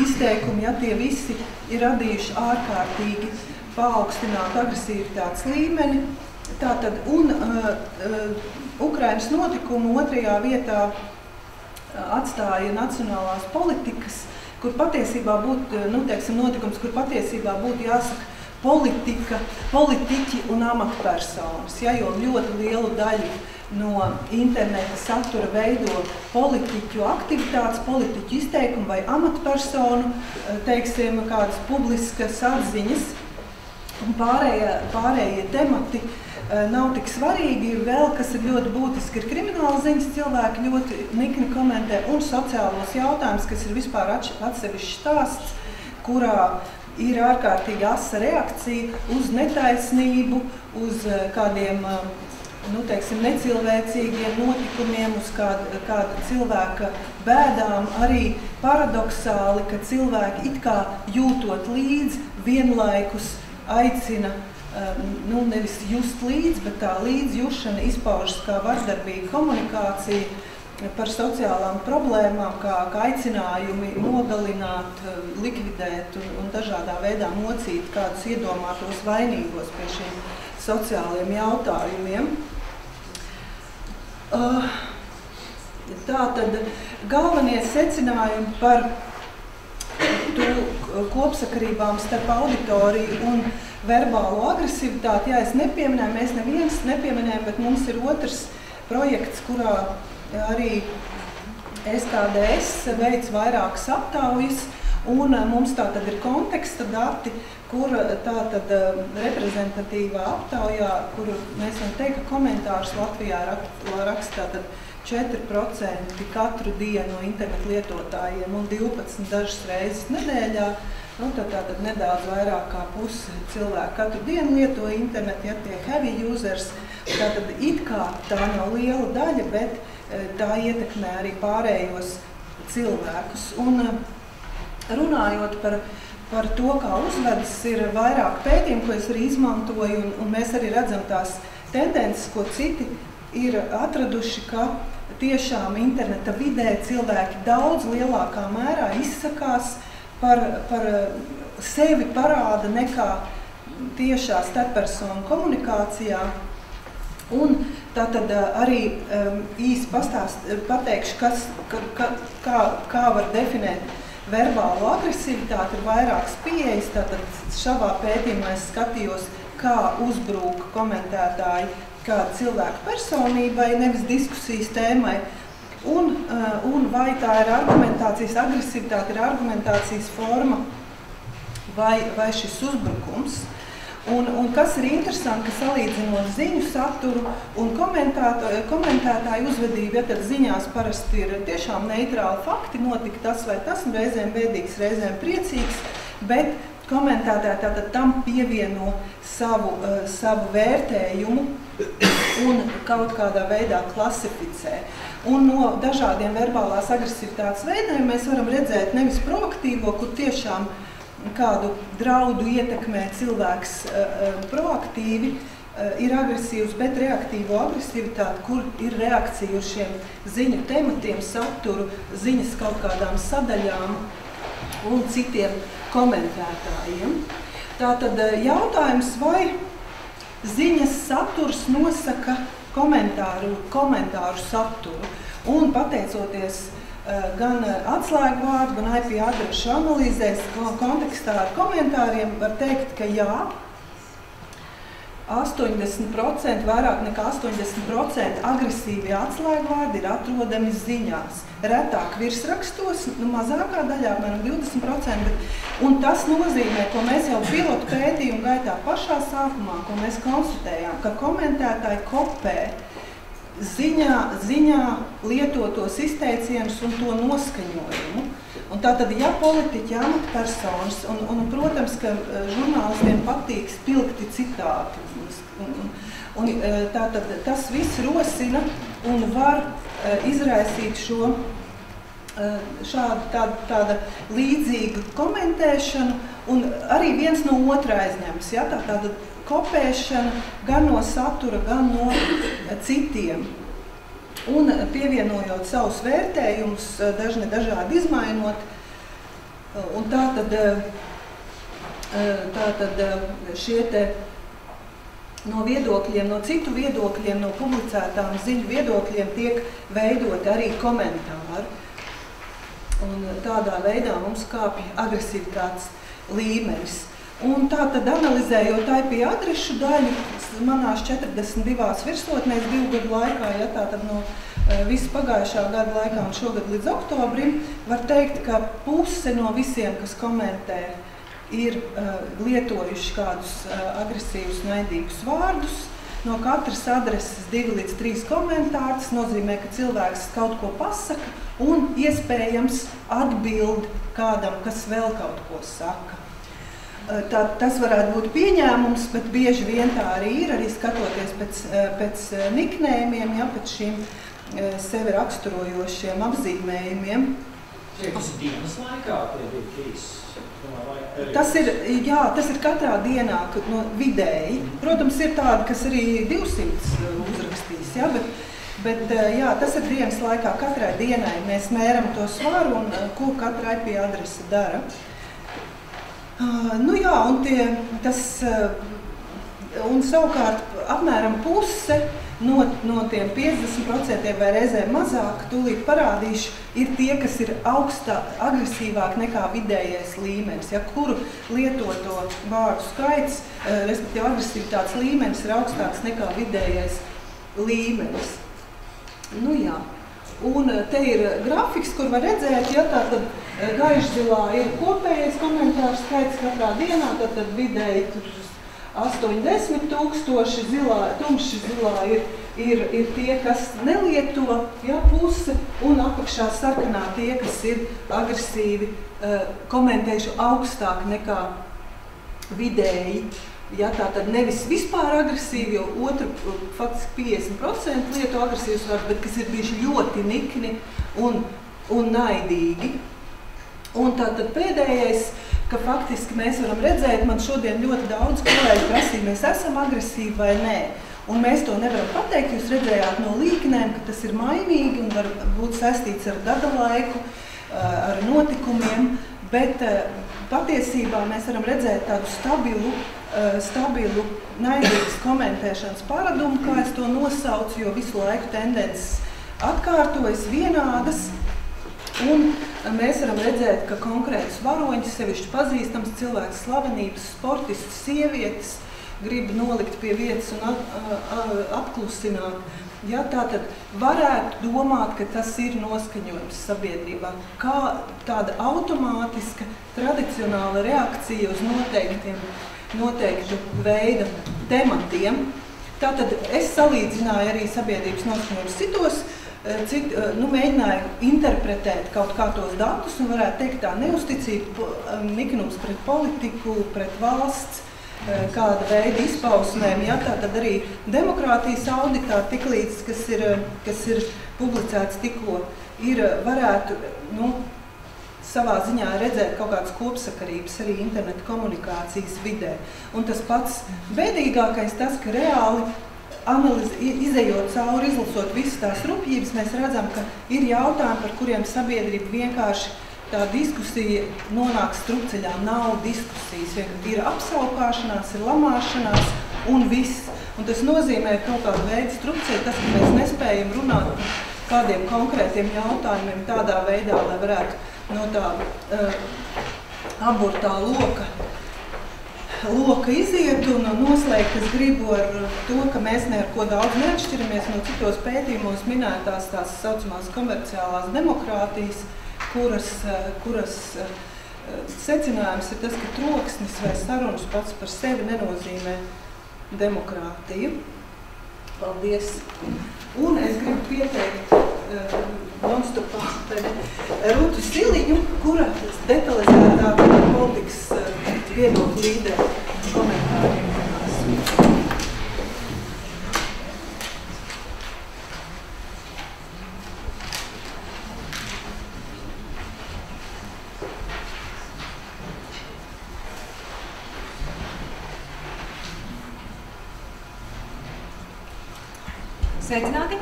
izteikumi, ja tie visi ir radījuši ārkārtīgi paaugstinātu agresivitātes līmeni. Tātad, un uh, uh, Ukrainas notikumu otrajā vietā uh, atstāja nacionālās politikas, kur patiesībā būtu, nu, teiksim, notikums, kur patiesībā būtu jāsaka, politika, politiķi un amatpersonas, ja, jo ļoti lielu daļu no interneta satura veido politiķu aktivitātes, politiķu izteikumu vai amatpersonu, eh, teiksim, kādas publiskas atziņas un pārējie, pārējie temati eh, nav tik svarīgi. Vēl, kas ir ļoti būtiski, ir krimināla ziņas. Cilvēki ļoti nikni komentē un sociālos jautājumus, kas ir vispār atsevišķs stāsts, kurā ir ārkārtīgi asa reakcija uz netaisnību, uz eh, kādiem eh, nu, teiksim, necilvēcīgiem notikumiem, uz kāda, kāda cilvēka bēdām. Arī paradoxāli, ka cilvēki it kā jūtot līdzi, vienlaikus aicina eh, nu, nevis just līdzi, bet tā līdzjūšana izpaužas kā vardarbīga komunikācija par sociālām problēmām, kā, kā aicinājumi nogalināt, likvidēt un, un dažādā veidā mocīt kādus iedomātos vainīgos pie šiem sociāliem jautājumiem. Uh, tā tad galvenie secinājumi par tu kopsakarībām starp auditoriju un verbālo agresivitāti, jā, es nepieminēju, mēs neviens nepieminējam, bet mums ir otrs projekts, kurā arī SKDS veids vairākas aptaujas, un eh, mums tā tad ir konteksta dati, kur eh, tā tad eh, reprezentatīvā aptaujā, kur mēs varam teikt, ka komentārus Latvijā raksta tātad 4% katru dienu no internetu lietotājiem un 12 dažas reizes nedēļā. Nu, tad, tātad nedaudz vairāk kā pusi cilvēku katru dienu lieto internetu, ja tie heavy users. Tātad it kā tā nav liela daļa, bet tā ietekmē arī pārējos cilvēkus. Un runājot par, par to, kā uzvedas, ir vairāk pētījumu, ko es arī izmantoju, un, un mēs arī redzam tās tendences, ko citi ir atraduši, ka tiešām interneta vidē cilvēki daudz lielākā mērā izsakās par, par sevi parāda nekā tiešā starppersonu komunikācijā. Un tā tad arī um, īsi pastāst, pateikšu, kas, ka, ka, kā, kā var definēt verbālo agresivitāti. Ir vairākas pieejas. Tātad šavā pētījumā es skatījos, kā uzbrūk komentētāji kāda cilvēka personībai, nevis diskusijas tēmai. Un, uh, un vai tā ir argumentācijas agresivitāte, ir argumentācijas forma vai, vai šis uzbrukums. Un, un kas ir interesanti, ka salīdzinot ziņu saturu un komentētāju uzvedību, ja tad ziņās parasti ir tiešām neitrāli fakti, notika tas vai tas, reizēm bēdīgs, reizēm priecīgs, bet komentētāji tātad tam pievieno savu, uh, savu vērtējumu un kaut kādā veidā klasificē. Un no dažādiem verbālās agresivitātes veidiem mēs varam redzēt nevis proaktīvo, kur tiešām uh, kādu draudu ietekmē cilvēks uh, proaktīvi, uh, ir agresīvs, bet reaktīvo agresivitāti, kur ir reakcija uz šiem ziņu tematiem, saturu, ziņas kaut kādām sadaļām un citiem komentētājiem. Tātad jautājums, vai ziņas saturs nosaka komentāru, komentāru saturu. Un pateicoties uh, Eh, gan eh, atslēgu vārdu, gan IP adrešu analīzēs kontekstā ar komentāriem, var teikt, ka jā, 80%, vairāk nekā 80% agresīvie atslēgu vārdi ir atrodami ziņās. Retāk virsrakstos, nu, mazākā daļā, apmēram 20%. Bet, un tas nozīmē, ko mēs jau pilotu pētījumu gaitā pašā sākumā, ko mēs konstatējām, ka komentētāji kopē ziņā, ziņā lietotos izteicienus un to noskaņojumu. Un tātad, ja politiķi amatpersonas, un, un, protams, ka e, žurnālistiem patīk spilgti citāti, un, un, un e, tātad tas viss rosina un var e, izraisīt šo šādu tādu, tāda līdzīgu komentēšanu, un arī viens no otra aizņems. Ja? Tā, tāda kopēšana gan no satura, gan no citiem. Un pievienojot savus vērtējumus, dažni dažādi izmainot. Un tā tad, tā tad šie te no viedokļiem, no citu viedokļiem, no publicētām ziņu viedokļiem tiek veidot arī komentāri. Un tādā veidā mums kāpj agresivitātes līmenis. Un tā tad analizējot IP adrešu daļu, manās 42 virsotnēs divu gadu laikā, ja tā tad no uh, visa pagājušā gada laikā un šogad līdz oktobrim, var teikt, ka puse no visiem, kas komentē, ir uh, lietojuši kādus uh, agresīvus, naidīgus vārdus. No katras adreses divi līdz trīs komentārus nozīmē, ka cilvēks kaut ko pasaka un iespējams atbild kādam, kas vēl kaut ko saka. Tā, tas varētu būt pieņēmums, bet bieži vien tā arī ir. Arī skatoties pēc, pēc niknējumiem, ja, pēc šīm sevi raksturojošiem apzīmējumiem. Tas ir dienas laikā, tie bija trīs. Tas ir, jā, tas ir katrā dienā no vidēji. Protams, ir tādi, kas arī 200 uzrakstīs, ja, bet, bet jā, tas ir dienas laikā. Katrai dienai mēs mēram to svaru un ko katra IP adrese dara. Uh, Uh, nu jā, un, tie, tas, uh, un savukārt apmēram puse no, no tiem 50% vai reizēm mazāk, tūlīt parādīšu, ir tie, kas ir augstā, agresīvāk nekā vidējais līmenis, ja, kuru lietoto vārdu skaits, uh, respektīvi agresivitātes līmenis ir augstāks nekā vidējais līmenis. Nu jā. Un te ir grafiks, kur var redzēt, ja tā tad Gaišzilā ir kopējais komentāru skaits katrā dienā, tad, tad vidēji tur 80 tūkstoši zilā, tumši zilā ir, ir, ir tie, kas nelieto ja, puse, un apakšā sarkanā tie, kas ir agresīvi komentējuši augstāk nekā vidēji Ja, tā tad nevis vispār agresīvi, jo otra faktiski 50% lietu agresīvas vārds, bet kas ir bijuši ļoti nikni un, un naidīgi. Un tā tad pēdējais, ka faktiski mēs varam redzēt, man šodien ļoti daudz kolēģi prasīja, mēs esam agresīvi vai nē. Un mēs to nevaram pateikt, jūs redzējāt no līknēm, ka tas ir mainīgi un var būt saistīts ar gada laiku, ar notikumiem, bet patiesībā mēs varam redzēt tādu stabilu Eh, stabilu naidīgas komentēšanas paradumu, kā es to nosaucu, jo visu laiku tendences atkārtojas vienādas. Un mēs varam redzēt, ka konkrētus varoņus, sevišķi pazīstams cilvēks, slavenības, sportistus, sievietes grib nolikt pie vietas un apklusināt. Ja, tā tad varētu domāt, ka tas ir noskaņojums sabiedrībā, kā tāda automātiska, tradicionāla reakcija uz noteiktiem noteiktu veidu tematiem. Tātad es salīdzināju arī sabiedrības noskaņojumus citos, eh, cit, eh, nu, mēģināju interpretēt kaut kā tos datus un varētu teikt tā neusticība, eh, niknums pret politiku, pret valsts, kāda veida izpausmēm, ja, tā tad arī demokrātijas auditā tik līdz, kas ir, kas ir publicēts tikko, ir varētu, nu, savā ziņā redzēt kaut kādas kopsakarības arī interneta komunikācijas vidē. Un tas pats bēdīgākais tas, ka reāli analiz, izējot cauri, izlasot visas tās rupjības, mēs redzam, ka ir jautājumi, par kuriem sabiedrība vienkārši tā diskusija nonāk strupceļā. Nav diskusijas, ir apsaukāšanās, ir lamāšanās un viss. Un tas nozīmē kaut kādu veidu strupceļu, tas, ka mēs nespējam runāt par kādiem konkrētiem jautājumiem tādā veidā, lai varētu no tā uh, abortā loka, loka iziet un noslēgt es gribu ar to, ka mēs ne ar ko daudz neatšķiramies no citos pētījumos minētās tās saucamās komerciālās demokrātijas, uh, kuras uh, secinājums ir tas, ka troksnis vai sarunas pats par sevi nenozīmē demokrātiju. Paldies! Un es gribu pieteikt uh, nonstopā Rūtu Siliņu, kura detalizētāk politikas uh, viedokļu līderi komentāriem runās. Sveicināti!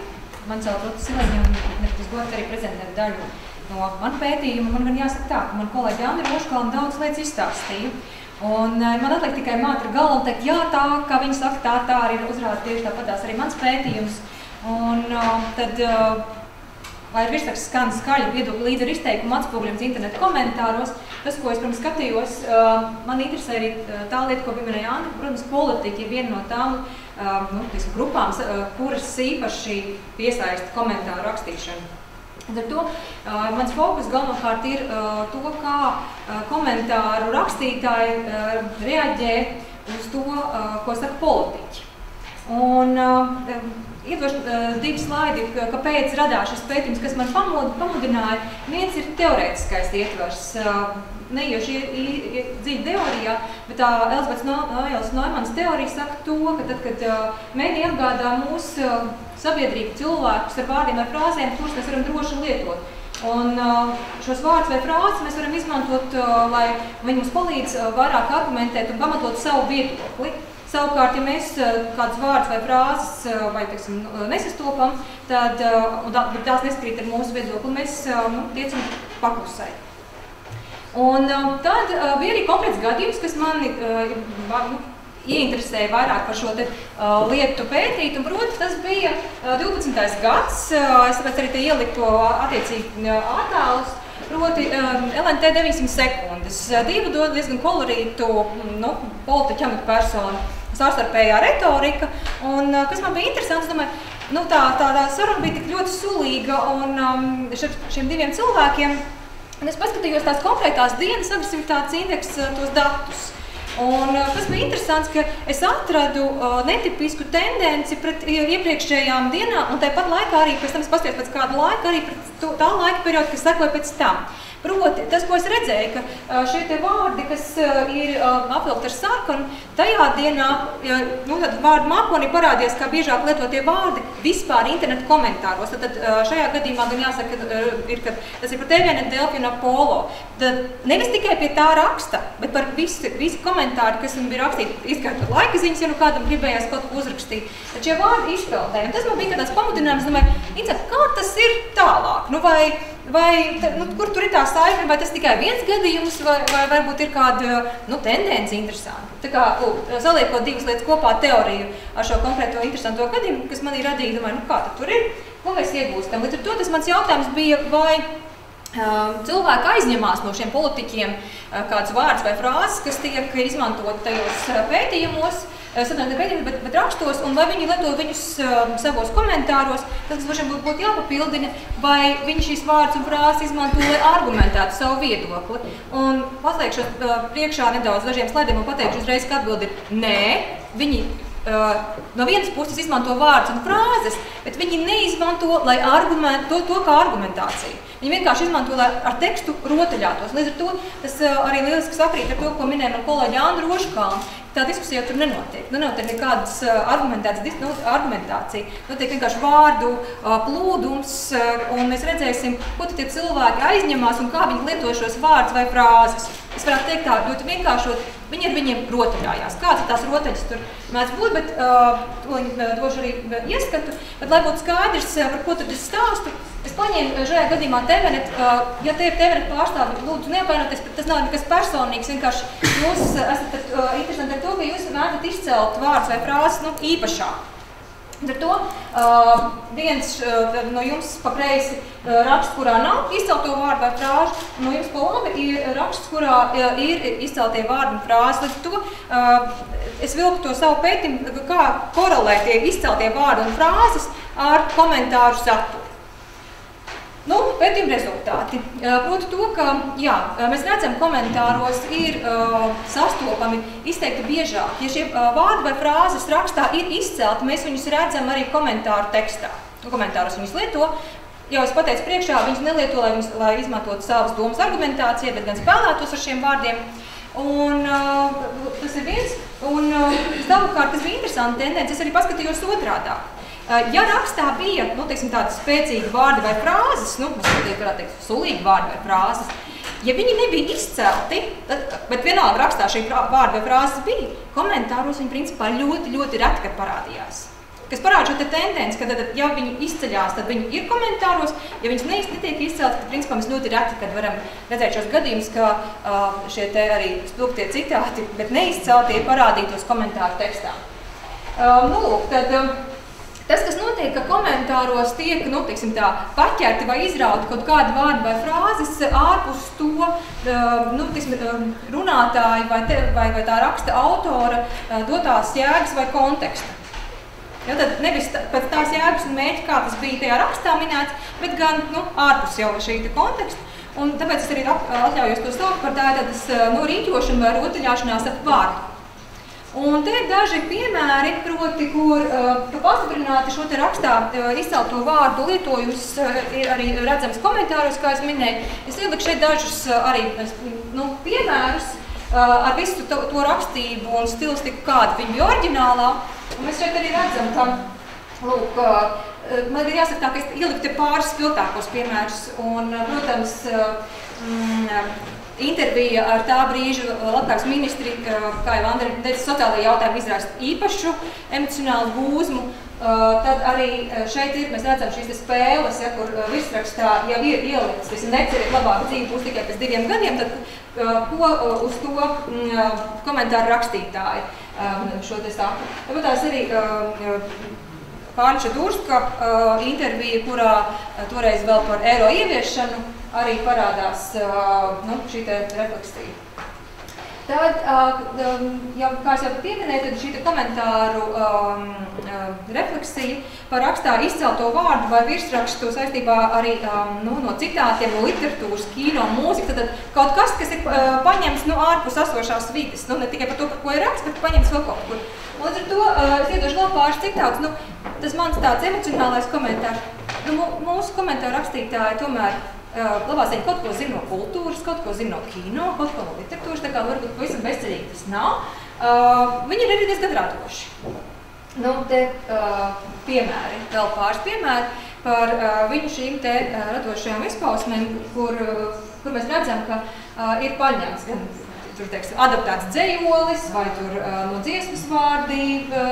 Man sauc Rūta Sileņa un tas gods arī prezentēt daļu no man pētījuma. Man gan jāsaka tā, ka man kolēģi Andri Roškalna daudz lietas izstāstīja. Un uh, man atliek tikai mātra galva un teikt, jā, tā, kā viņi saka, tā, tā arī uzrāda tieši tāpatās arī mans pētījums. Un uh, tad, uh, lai ir virsraksts skan skaļi viedokļu līdz ar izteikumu atspūgļams internetu komentāros, tas, ko es pirms skatījos, man interesē arī tā lieta, ko pieminēja Andri, protams, politika ir viena no tām, nu, tiksim, grupām, kuras īpaši piesaista komentāru rakstīšanu. Ar to uh, mans fokus galvenokārt ir uh, to, kā uh, komentāru rakstītāji reaģē uz to, ko saka politiķi. Un, uh, Iedvošu uh, divi slaidi, kāpēc radās šis pētījums, kas man pamudināja. Viens ir teorētiskais ietvers. Uh, neiešu dziļi teorijā, bet tā Elizabets Noiels Noimans teorija saka to, ka tad, kad uh, mēdī apgādā mūsu uh, sabiedrību cilvēkus ar vārdiem vai frāzēm, kurus mēs varam droši lietot. Un šos vārdus vai frāzes mēs varam izmantot, lai viņi mums palīdz vairāk argumentēt un pamatot savu viedokli. Savukārt, ja mēs kādus vārdus vai frāzes vai, teiksim, nesastopam, tad tā, tās neskrīt ar mūsu viedokli, mēs nu, tiecam paklusēt. Un tad bija arī konkrēts gadījums, kas mani nu, ieinteresēja vairāk par šo te, uh, lietu pētīt. Un, proti, tas bija uh, 12. gads. Uh, es tāpēc arī te ieliku attiecīgi uh, attēlus. Proti, um, LNT 900 sekundes. Uh, divu dod diezgan kolorītu nu, politiķu amatu personu sārstarpējā retorika. Un, uh, kas man bija interesants, domāju, nu, tā, tā, tā saruna bija tik ļoti sulīga un um, šiem diviem cilvēkiem Un es paskatījos tās konkrētās dienas agresivitātes indeksa tos datus. Un, kas bija interesants, ka es atradu uh, netipisku tendenci pret iepriekšējām dienām, un tāpat laikā arī pēc tam es paskatījos pēc kāda laika, arī pret to, tā laika periodu, kas sekoja pēc tam. Proti, tas, ko es redzēju, ka šie te vārdi, kas ir apvilkti ar sarkanu, tajā dienā, nu, tad vārdu mākonī parādījās kā biežāk lietotie vārdi vispār internetu komentāros. Tad, tad šajā gadījumā gan jāsaka, ir, ka tas ir par TVN, Delfi un Apollo. Tad nevis tikai pie tā raksta, bet par visu, visu komentāru, kas man bija rakstīti, izskaitot laika ziņas, ja nu kādam gribējās kaut ko uzrakstīt. Tad šie vārdi izpeldēja. Un tas man bija tāds pamudinājums, domāju, kā tas ir tālāk? Nu, vai, Vai, nu, kur tur ir tā saikne, vai tas tikai viens gadījums, vai, vai varbūt ir kāda nu, tendence interesanta? Tā kā lūk, saliekot divas lietas kopā, teoriju ar šo konkrēto interesanto gadījumu, kas man ir radīja, domāju, nu, kā tur ir, ko mēs iegūstam. Līdz ar to tas mans jautājums bija, vai uh, cilvēki aizņemās no šiem politiķiem uh, kāds vārds vai frāzes, kas tiek izmantot tajos uh, pētījumos, uh, pētījumos, bet, bet rakstos, un vai viņi lieto viņus uh, savos komentāros, tas, kas vašiem būtu, jāpapildina, vai viņi šīs vārdus un frāzes izmanto, lai argumentētu savu viedokli. Un paslēgšu uh, priekšā nedaudz dažiem slaidiem un pateikšu uzreiz, ka atbildi ir nē, viņi Uh, no vienas puses izmanto vārdus un frāzes, bet viņi neizmanto lai to, to kā argumentāciju. Viņi vienkārši izmanto, lai ar tekstu rotaļātos. Līdz ar to tas uh, arī lieliski sakrīt ar to, ko minēja man kolēģi Andru Roškānu, tā diskusija tur nenotiek. Nu, nenotiek nekādas argumentācijas, nu, argumentācija. Notiek vienkārši vārdu plūdums, un mēs redzēsim, ko tie cilvēki aizņemās un kā viņi lieto šos vārdus vai frāzes. Es varētu teikt tā, ļoti vienkāršot, viņi ar viņiem rotaļājās. Kāds tās rotaļas tur mēdz būt, bet uh, to viņi došu arī ieskatu. Bet, lai būtu skaidrs, par ko tad es stāstu, Es paņēmu šajā gadījumā TVNet, ja te ir TVNet pārstāvi, lūdzu neapvainoties, tas nav nekas personīgs, vienkārši jūs esat interesanti ar to, ka jūs mēdat izcelt vārdus vai frāzes nu, īpašāk. Ar to uh, viens uh, no jums pa kreisi uh, raksts, kurā nav izcelto vārdu vai frāžu, no jums pa labi ir raksts, kurā uh, ir izceltie vārdi un frāzes. Līdz to uh, es vilku to savu pētījumu, kā korelē tie izceltie vārdi un frāzes ar komentāru saturu. Nu, pētījuma rezultāti. Proti to, ka jā, mēs redzam, komentāros ir uh, sastopami izteikti biežāk. Ja šie uh, vārdi vai frāzes rakstā ir izcelti, mēs viņus redzam arī komentāru tekstā. Komentāros viņus lieto. Jau es pateicu priekšā, viņus nelieto, lai, viņus, lai izmantotu savas domas argumentācijai, bet gan spēlētos ar šiem vārdiem. Un, uh, tas ir viens. Un, uh, savukārt, tas bija interesanti tendence, es arī paskatījos otrādāk. Eh, ja rakstā bija nu, teiksim, tādi spēcīgi vārdi vai frāzes, nu, varētu teikt, sulīgi vārdi vai frāzes, ja viņi nebija izcelti, tad, bet vienalga rakstā šī vārda vai frāzes bija, komentāros viņi principā ļoti, ļoti reti, kad parādījās. Kas parāda šo te tendenci, ka tad, ja viņi izceļās, tad viņi ir komentāros, ja viņas netiek izcelti, tad principā mēs ļoti reti, kad varam redzēt šos gadījumus, ka uh, šie te arī spilgtie citāti, bet neizceltie parādītos komentāru tekstā. Uh, nu, tad, uh, Tas, kas notiek, ka komentāros tiek nu, tā, paķerti vai izrauti kaut kādi vārdi vai frāzes ārpus to nu, tiksim, runātāja vai, te, vai, vai tā raksta autora dotās jēgas vai konteksta. Ja, tad nevis pēc tās jēgas un mērķa, kā tas bija tajā rakstā minēts, bet gan nu, ārpus jau šī konteksta. Un tāpēc es arī atļaujos to saukt par tādu nu, rīķošanu vai rotaļāšanās ap vārdu. Un te ir daži piemēri, proti, kur uh, pastiprināti šo te rakstā uh, izcelto vārdu lietojums uh, ir arī redzams komentāros, kā es minēju. Es ieliku šeit dažus arī nu, piemērus ar visu to, to rakstību un stilistiku, kāda viņa bija oriģinālā. Un mēs šeit arī redzam, ka, lūk, man ir jāsaka tā, ka es ieliku te pāris spilgtākos piemērus. Un, protams, mm, intervija ar tā brīža labklājības ministri, kā jau Andri teica, sociālajie jautājumi izraisa īpašu emocionālu gūzmu. Tad arī šeit ir, mēs redzam šīs spēles, ja, kur virsrakstā jau ir ielikts, visi neceriet labāk dzīvi būs tikai pēc diviem gadiem, tad ko uz to mm, komentāru rakstītāji šo te saka. Tāpat tās arī Pārņša Durska intervija, kurā toreiz vēl par eiro ieviešanu arī parādās nu, šī refleksija. Tad, jau, kā jau pieminēju, tad šī komentāru um, refleksija par rakstā izcelto vārdu vai virsrakstu saistībā arī um, nu, no citātiem, no literatūras, kino, mūzika, tad kaut kas, kas ir uh, paņemts nu, ārpus esošās vidas, nu, ne tikai par to, par ko ir raksts, bet paņemts vēl kaut kur. Līdz ar to uh, es iedošu vēl pāris citātus. Nu, tas mans tāds emocionālais komentārs. Nu, mūsu komentāru rakstītāji tomēr Labāziņa kaut ko zina no kultūras, kaut ko zina no kino, kaut ko no literatūras, tā kā varbūt pavisam bezcerīgi tas nav. Viņi ir arī diezgan radoši. Nu, te piemēri, vēl pāris piemēri par viņu šīm te radošajām izpausmēm, kur, kur mēs redzam, ka ir paņemts gan tur, teiksim, adaptēts dzējolis, vai tur uh, no dziesmas vārdība,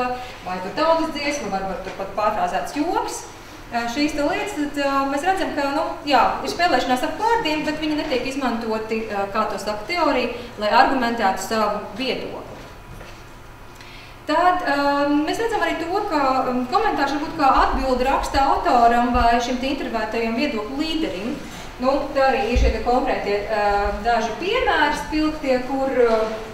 vai tur tautas dziesma, varbūt tur pat pārfrāzēts joks. Uh, šīs lietas, tad uh, mēs redzam, ka nu, jā, ir spēlēšanās ar vārdiem, bet viņi netiek izmantoti, uh, kā to saka teorija, lai argumentētu savu viedokli. Tad um, mēs redzam arī to, ka um, komentārs varbūt kā atbildi raksta autoram vai šim intervētajam viedokļu līderim. Nu, tā arī ir šie konkrētie uh, daži piemēri spilgtie, kur, uh,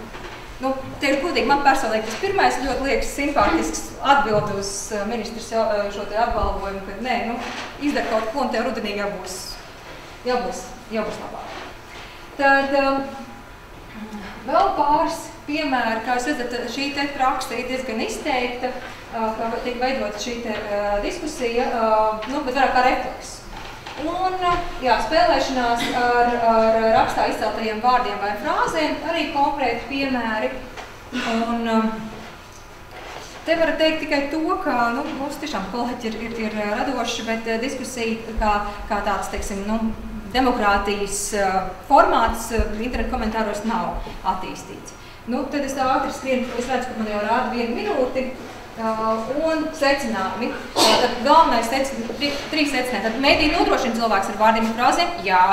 nu, te ir godīgi, man personīgi tas pirmais ļoti liekas simpātisks atbild uz uh, ministrs uh, šo te apbalvojumu, ka nē, nu, izdara kaut ko un tev rudenī jābūs, jābūs, jābūs labāk. Tad um, vēl pāris piemēri, kā jūs redzat, šī te praksa ir diezgan izteikta, kā tiek veidot šī te diskusija, nu, bet vairāk kā refleks. Un jā, spēlēšanās ar, ar rakstā izceltajiem vārdiem vai frāzēm, arī konkrēti piemēri. Un, um, te var teikt tikai to, ka nu, mūsu tiešām kolēģi ir, ir, ir radoši, bet uh, diskusija kā, kā tāds, teiksim, nu, demokrātijas uh, formāts uh, internetu komentāros nav attīstīts. Nu, tad es tā ātri skrienu, es redzu, ka man jau rāda vienu minūti. Uh, un secinājumi. Tad galvenais secinājumi, trīs secinājumi. Tad mediji nodrošina cilvēks ar vārdiem un frāzēm, jā,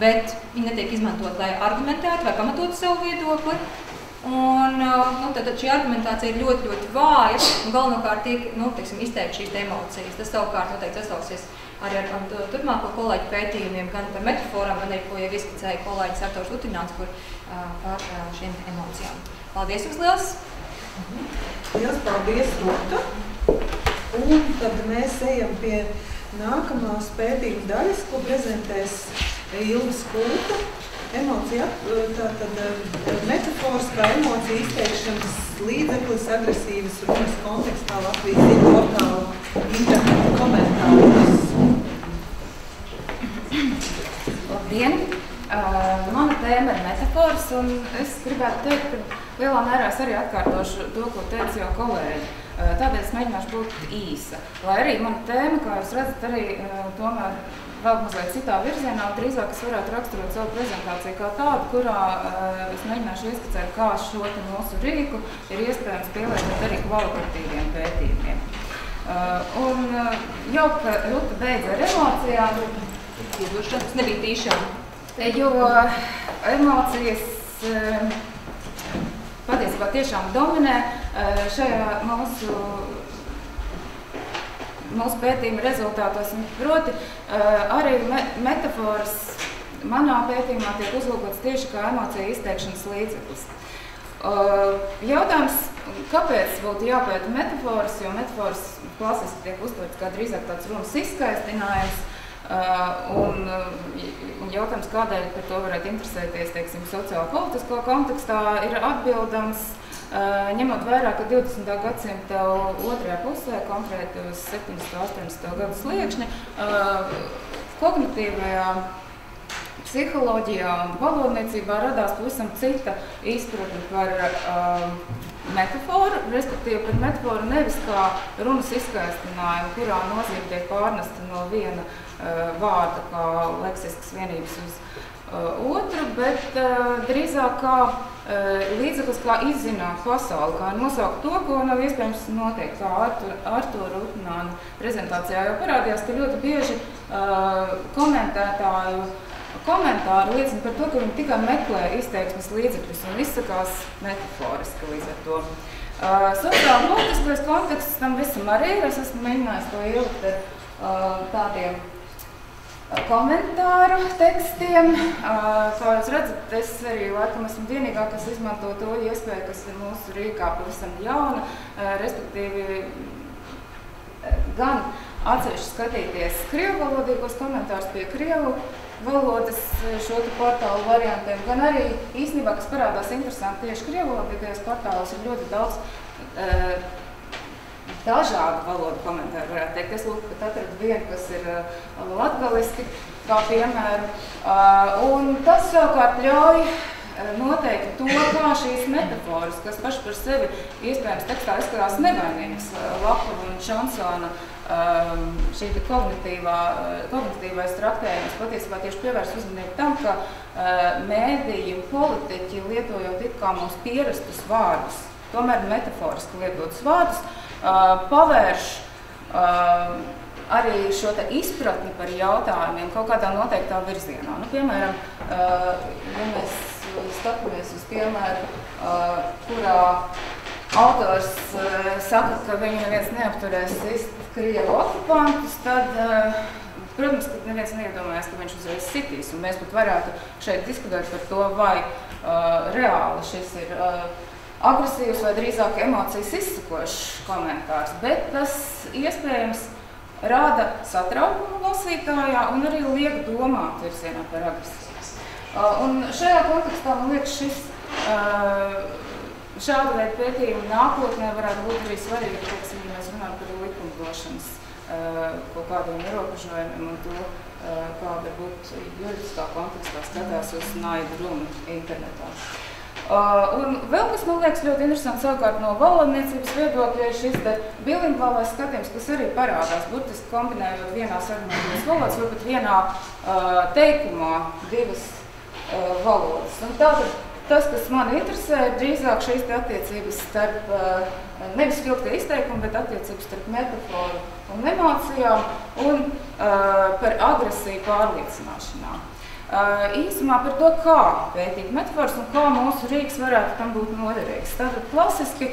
bet viņi netiek izmantot, lai argumentētu vai pamatotu savu viedokli. Un, uh, nu, tad, tad šī argumentācija ir ļoti, ļoti vāja un galvenokārt tiek nu, teiksim, izteikt šīs emocijas. Tas savukārt noteikti sasauksies arī ar, ar turpmāko kolēģu pētījumiem, gan par metaforām, gan arī, ko jau izskicēja kolēģis Artors Lutināns, kur uh, par uh, šīm emocijām. Paldies jums liels! Liels paldies, Rūta! Un tad mēs ejam pie nākamās pētījuma daļas, ko prezentēs Ilva Skulta. Emocija, tātad metafors kā emocija izteikšanas līdzeklis agresīvas runas kontekstā Latvijas ziņu portāla internetu komentārus. Labdien! Uh, mana tēma ir metafors, un es gribētu teikt, ka lielā mērā es arī atkārtošu to, ko teica jau kolēģi. Tādēļ es mēģināšu būt īsa. Lai arī mana tēma, kā jūs redzat, arī tomēr vēl mazliet citā virzienā, drīzāk es varētu raksturot savu prezentāciju kā tādu, kurā es mēģināšu ieskicēt, kā šo mūsu rīku ir iespējams pielietot arī kvalitatīviem pētījumiem. Un jau, ka Ruta beidza ar emocijām, tas nebija tīšām. Jo emocijas patiesībā tiešām dominē eh, šajā mūsu, mūsu pētījuma rezultātos. Proti, eh, arī me, metafors manā pētījumā tiek uzlūkots tieši kā emocija izteikšanas līdzeklis. Eh, jautājums, kāpēc būtu jāpēta metafors, jo metafors klasiski tiek uztverts kā drīzāk tāds runas izskaistinājums, un, un jautājums, kādēļ par to varētu interesēties teiksim, sociālo-politisko kontekstā, ir atbildams, uh, ņemot vērā, ka 20. gadsimta otrajā pusē, konkrēti uz 17. un 18. gadu sliekšņa, kognitīvajā psiholoģijā un valodniecībā radās pavisam cita izpratne par metaforu, respektīvi par metaforu nevis kā runas izskaistinājumu, kurā nozīme tiek pārnesta no viena uh, Eh, vārda kā leksiskas vienības uz eh, otru, bet uh, drīzāk kā līdzeklis, kā izzināt pasauli, kā nosaukt to, ko nav iespējams noteikt. Kā Artur Rutnāna prezentācijā jau parādījās, ka ļoti bieži komentētāju komentāri liecina par to, ka viņi tikai meklē izteiksmes līdzekļus un izsakās metaforiski līdz ar to. Uh, Sociāli politiskais konteksts tam visam arī ir. Es esmu mēģinājis to ielikt ar uh, tādiem komentāru tekstiem. Kā jūs redzat, es arī laikam esmu vienīgā, kas izmanto to iespēju, kas ir mūsu rīkā pavisam jauna, respektīvi gan atsevišķi skatīties krievu valodīgos komentārus pie krievu valodas šo portālu variantiem, gan arī īstenībā, kas parādās interesanti tieši krievu valodīgajos portālos, ir ļoti daudz dažādu valodu komentāru, varētu teikt. Es lūk, pat atradu vienu, kas ir uh, latgaliski, kā piemēru. Uh, un tas savukārt ļauj uh, noteikt to, kā šīs metaforas, kas paši par sevi iespējams tekstā izskatās nevainīgas, Lapava un Šansona, um, šī kognitīvā, kognitīvais traktējums patiesībā tieši pievērs uzmanību tam, ka mēdīji un politiķi lietojot it kā mums pierastus vārdus, tomēr metaforiski lietotus vārdus, pavērš arī šo izpratni par jautājumiem kaut kādā noteiktā virzienā. Nu, piemēram, ja mēs skatāmies uz piemēru, kurā autors saka, ka viņu neviens neapturēs Krievu okupantus, tad, protams, ka neviens neiedomājas, ka viņš uzreiz sitīs. Un mēs pat varētu šeit diskutēt par to, vai reāli šis ir agresīvs vai drīzāk emocijas izsakošs komentārs, bet tas iespējams rada satraukumu lasītājā un arī liek domāt virzienā par agresiju. Uh, un šajā kontekstā man liekas šis uh, šāda veida pētījumi nākotnē varētu būt arī svarīgi, teiksim, ja mēs runājam par likumdošanas uh, kaut kādiem ierobežojumiem un to, kā varbūt juridiskā kontekstā skatās uz naidu runu internetā. Uh, un vēl kas man liekas ļoti interesants savukārt no valodniecības viedokļa ir šis bilingvālais skatījums, kas arī parādās, burtiski kombinējot vienā sarunāties valodas, varbūt vienā uh, teikumā divas uh, valodas. Un tātad tas, kas man interesē, ir drīzāk šīs attiecības starp, uh, nevis vilktie izteikumi, bet attiecības starp metaforu un emocijām un uh, par agresiju pārliecināšanā. Īsumā par to, kā pētīt metafors un kā mūsu rīks varētu tam būt noderīgs. Tātad klasiski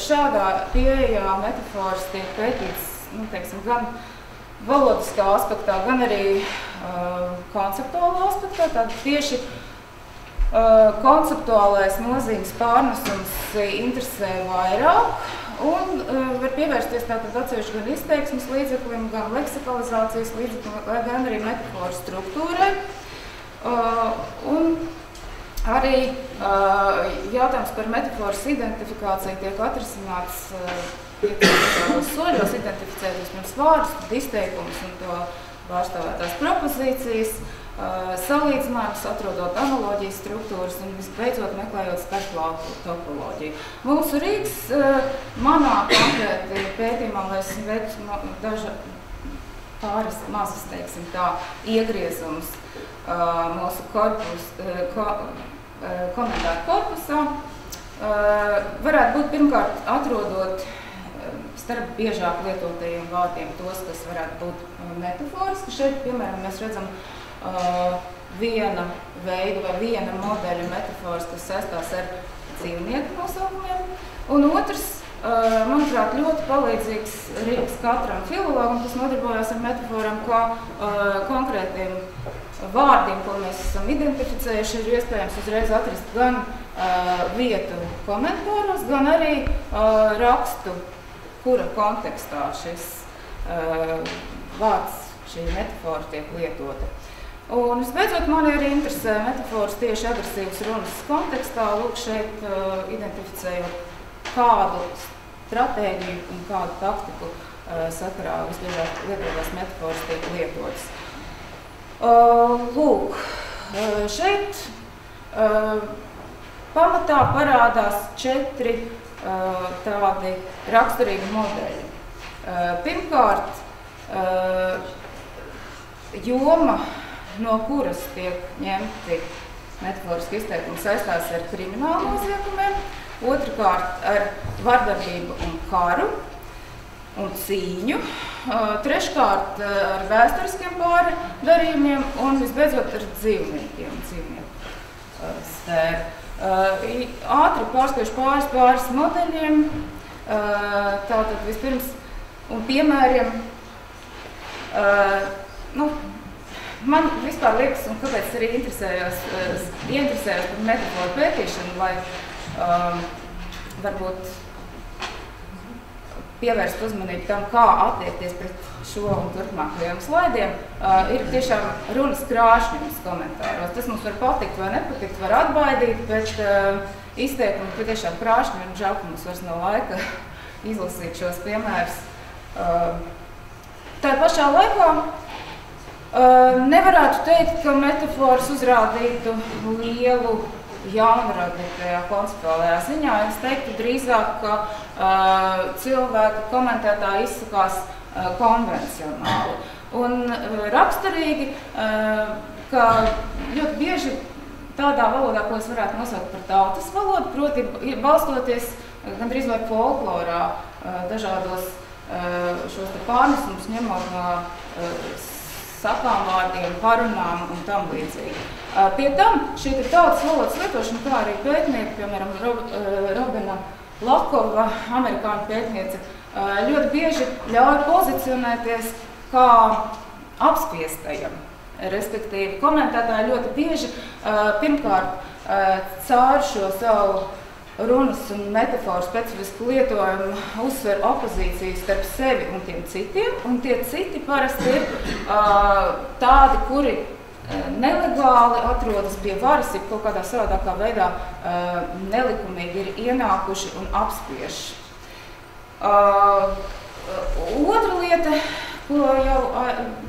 šādā pieejā metafors tiek pētīts nu, teiksim, gan valodiskā aspektā, gan arī konceptuālā aspektā. Tātad tieši konceptuālais nozīmes pārnesums interesē vairāk. Un uh, var pievērsties tātad atsevišķi gan izteiksmes līdzeklim, gan leksikalizācijas līdzeklim, gan arī metaforu struktūrai. Uh, un arī uh, jautājums par metaforas identifikāciju tiek atrisināts uh, soļos, identificēt vispirms vārdus, izteikumus un to pārstāvētās propozīcijas. Uh, Uh, salīdzinājums, atrodot analoģijas struktūras un visbeidzot meklējot starplauku topoloģiju. Mūsu Rīgas uh, manā konkrēti pētījumā, lai es veicu daža pāris mazas, teiksim tā, iegriezumus uh, mūsu korpus, ko, komentāru korpusā, varētu būt pirmkārt atrodot starp biežāk lietotajiem vārdiem tos, kas varētu būt metaforiski. Šeit, piemēram, mēs redzam uh, viena veida vai viena modeļa metafors, kas saistās ar dzīvnieku nosaukumiem. Un otrs, uh, manuprāt, ļoti palīdzīgs Rīgas katram filologam, kas nodarbojas ar metaforām, kā uh, konkrētiem vārdiem, ko mēs esam identificējuši, ir iespējams uzreiz atrast gan uh, vietu komentāros, gan arī uh, rakstu, kura kontekstā šis uh, vārds, šī metafora tiek lietota. Un visbeidzot, man arī interesē metafors tieši agresīvas runas kontekstā. Lūk, šeit uh, identificējot kādu stratēģiju un kādu taktiku uh, sakarā visbiežāk lietotās metaforas tiek lietotas. Uh, lūk, uh, šeit uh, pamatā parādās četri uh, tādi raksturīgi modeļi. Uh, pirmkārt, uh, joma no kuras tiek ņemti metaforiski izteikumi saistās ar kriminālu noziegumiem, otrkārt ar vardarbību un karu un cīņu, treškārt ar vēsturiskiem pārdarījumiem un visbeidzot ar dzīvniekiem, dzīvnieku sfēru. Ātri pārskatīšu pāris, pāris modeļiem, tātad vispirms un piemēriem, nu, Man vispār liekas, un kāpēc arī interesējos, uh, interesējos par metaforu pētīšanu, lai um, varbūt pievērst uzmanību tam, kā attiekties pret šo un turpmākajiem slaidiem, uh, ir tiešām runas krāšņums komentāros. Tas mums var patikt vai nepatikt, var atbaidīt, bet uh, izteikumi patiešām krāšņi un žēl, ka mums vairs nav laika *laughs* izlasīt šos piemērus. Tā pašā laikā nevarētu teikt, ka metafors uzrādītu lielu jaunradi tajā konceptuālajā ziņā. Es teiktu drīzāk, ka uh, cilvēki komentētāji izsakās uh, konvencionāli. Un uh, raksturīgi, uh, ka ļoti bieži tādā valodā, ko es varētu nosaukt par tautas valodu, proti balstoties gandrīz vai folklorā uh, dažādos uh, šos pārnesumus ņemot no uh, sakām vārdiem, parunām un tam līdzīgi. Pie tam šī tautas valodas lietošana, kā arī pētnieki, piemēram, Robina Lakova, amerikāņu pētniece, ļoti bieži ļauj pozicionēties kā apspiestajam. Respektīvi, komentētāji ļoti bieži pirmkārt caur šo savu runas un metaforu specifisku lietojumu uzsver opozīciju starp sevi un tiem citiem, un tie citi parasti ir uh, tādi, kuri nelegāli atrodas pie varas, ja kaut kādā savādākā veidā uh, nelikumīgi ir ienākuši un apspiež. Uh, otra lieta, ko jau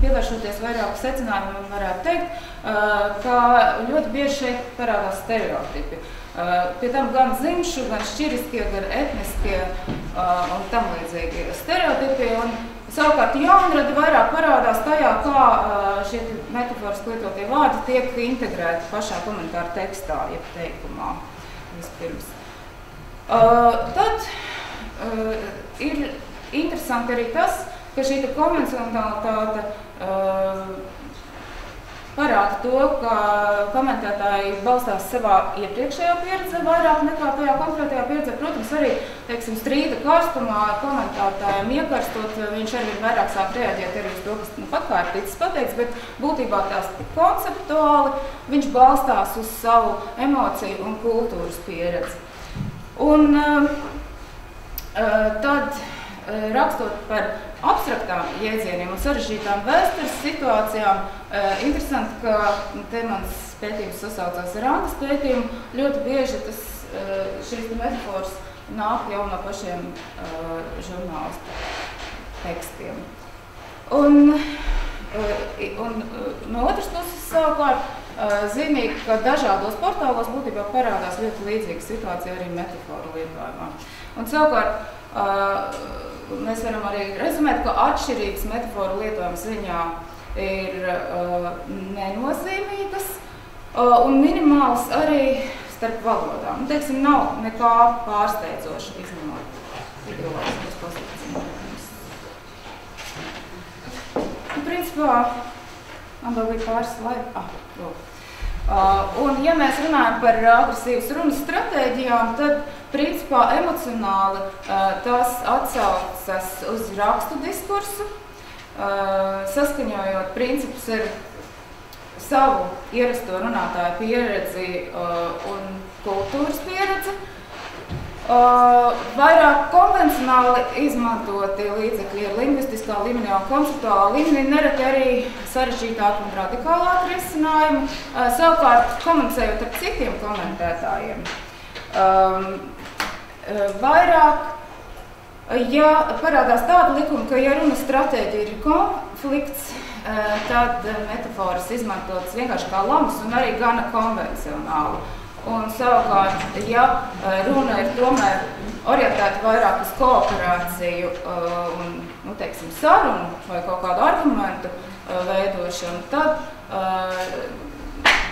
pievēršoties vairāk secinājumiem, varētu teikt, uh, ka ļoti bieži šeit parādās stereotipi. Uh, pie tam gan dzimšu, gan šķiriskie, gan etniskie un tam līdzīgi stereotipi. Un, savukārt jaunradi vairāk parādās tajā, kā šie metaforiski lietotie vārdi tiek integrēti pašā komentāra tekstā, jeb teikumā vispirms. Tad ir interesanti arī tas, ka šī konvencionalitāte parāda to, ka komentētāji balstās savā iepriekšējā pieredzē vairāk nekā tajā konkrētajā pieredzē. Protams, arī teiksim, strīda karstumā komentētājiem iekarstot, viņš arī vairāk sāk reaģēt arī uz to, kas nu, pat kā ir ticis pateikts, bet būtībā tās konceptuāli viņš balstās uz savu emociju un kultūras pieredzi. Un uh, tad uh, rakstot par abstraktām jēdzieniem un sarežģītām vēstures situācijām. Uh, interesanti, ka te mans pētījums sasaucās ar Antas pētījumu. Ļoti bieži tas, uh, šīs metafors nāk jau no pašiem uh, žurnālistu tekstiem. Un, un no otras puses savukārt zīmīgi, ka dažādos portālos būtībā parādās ļoti līdzīga situācija arī metaforu lietojumā. Un savukārt mēs varam arī rezumēt, ka atšķirības metaforu lietojuma ziņā ir uh, nenozīmīgas uh, un minimāls arī starp valodām. Nu, teiksim, nav nekā pārsteidzoša izņemot ideoloģiskas pozīcijas. Nu, principā, man vēl bija pāris laika. Ah, lūk. Uh, un, ja mēs runājam par agresīvas runas stratēģijām, tad principā emocionāli uh, tas atsaucas uz rakstu diskursu, uh, saskaņojot principus ar savu ierasto runātāju pieredzi un kultūras pieredzi. Uh, vairāk konvencionāli izmantoti līdzekļi ir lingvistiskā līmenī un konceptuālā līmenī, nereti arī sarežģītāk un radikālāk risinājumi, savukārt komunicējot ar citiem komentētājiem. Vairāk, ja parādās tāda likuma, ka ja runa stratēģija ir konflikts, tad metaforas izmantotas vienkārši kā lamas un arī gana konvencionāli. Un savukārt, ja eh, runa ir tomēr orientēta vairāk uz kooperāciju eh, un, nu, teiksim, sarunu vai kaut kādu argumentu eh, veidošanu, tad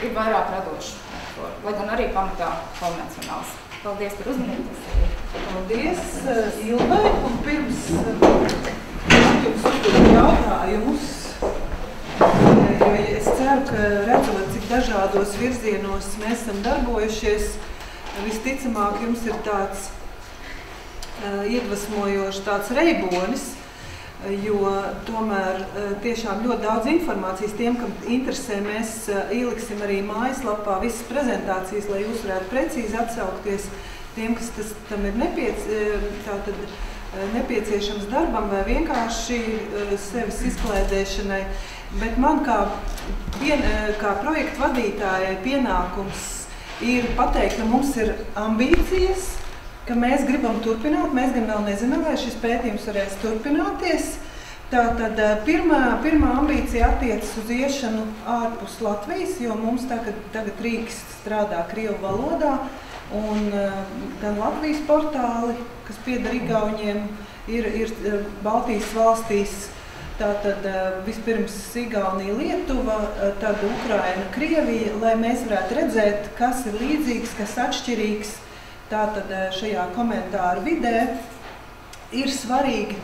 ir vairāk metaforu, lai gan arī pamatā konvencionāls. Paldies par uzmanību. Paldies, Ilvai, un pirms jums uzdot jautājumus, jo es ceru, ka redzot, cik dažādos virzienos mēs esam darbojušies, visticamāk jums ir tāds uh, iedvesmojošs tāds reibonis, jo tomēr uh, tiešām ļoti daudz informācijas tiem, kam interesē, mēs uh, ieliksim arī mājaslapā visas prezentācijas, lai jūs varētu precīzi atsaukties tiem, kas tas, tam ir nepiec, tātad, nepieciešams darbam vai vienkārši sevis izklēdēšanai. Bet man kā, pien, kā projektu vadītājai pienākums ir pateikt, ka mums ir ambīcijas, ka mēs gribam turpināt. Mēs gan vēl nezinām, vai šis pētījums varēs turpināties. Tātad pirmā, pirmā ambīcija attiecas uz iešanu ārpus Latvijas, jo mums tagad, tagad Rīgas strādā Krievu valodā. Un gan Latvijas portāli, kas pieder Igauniem, ir, ir Baltijas valstīs Tātad vispirms Igaunija, Lietuva, tad Ukraina, Krievija, lai mēs varētu redzēt, kas ir līdzīgs, kas atšķirīgs. Tātad šajā komentāru vidē ir svarīgi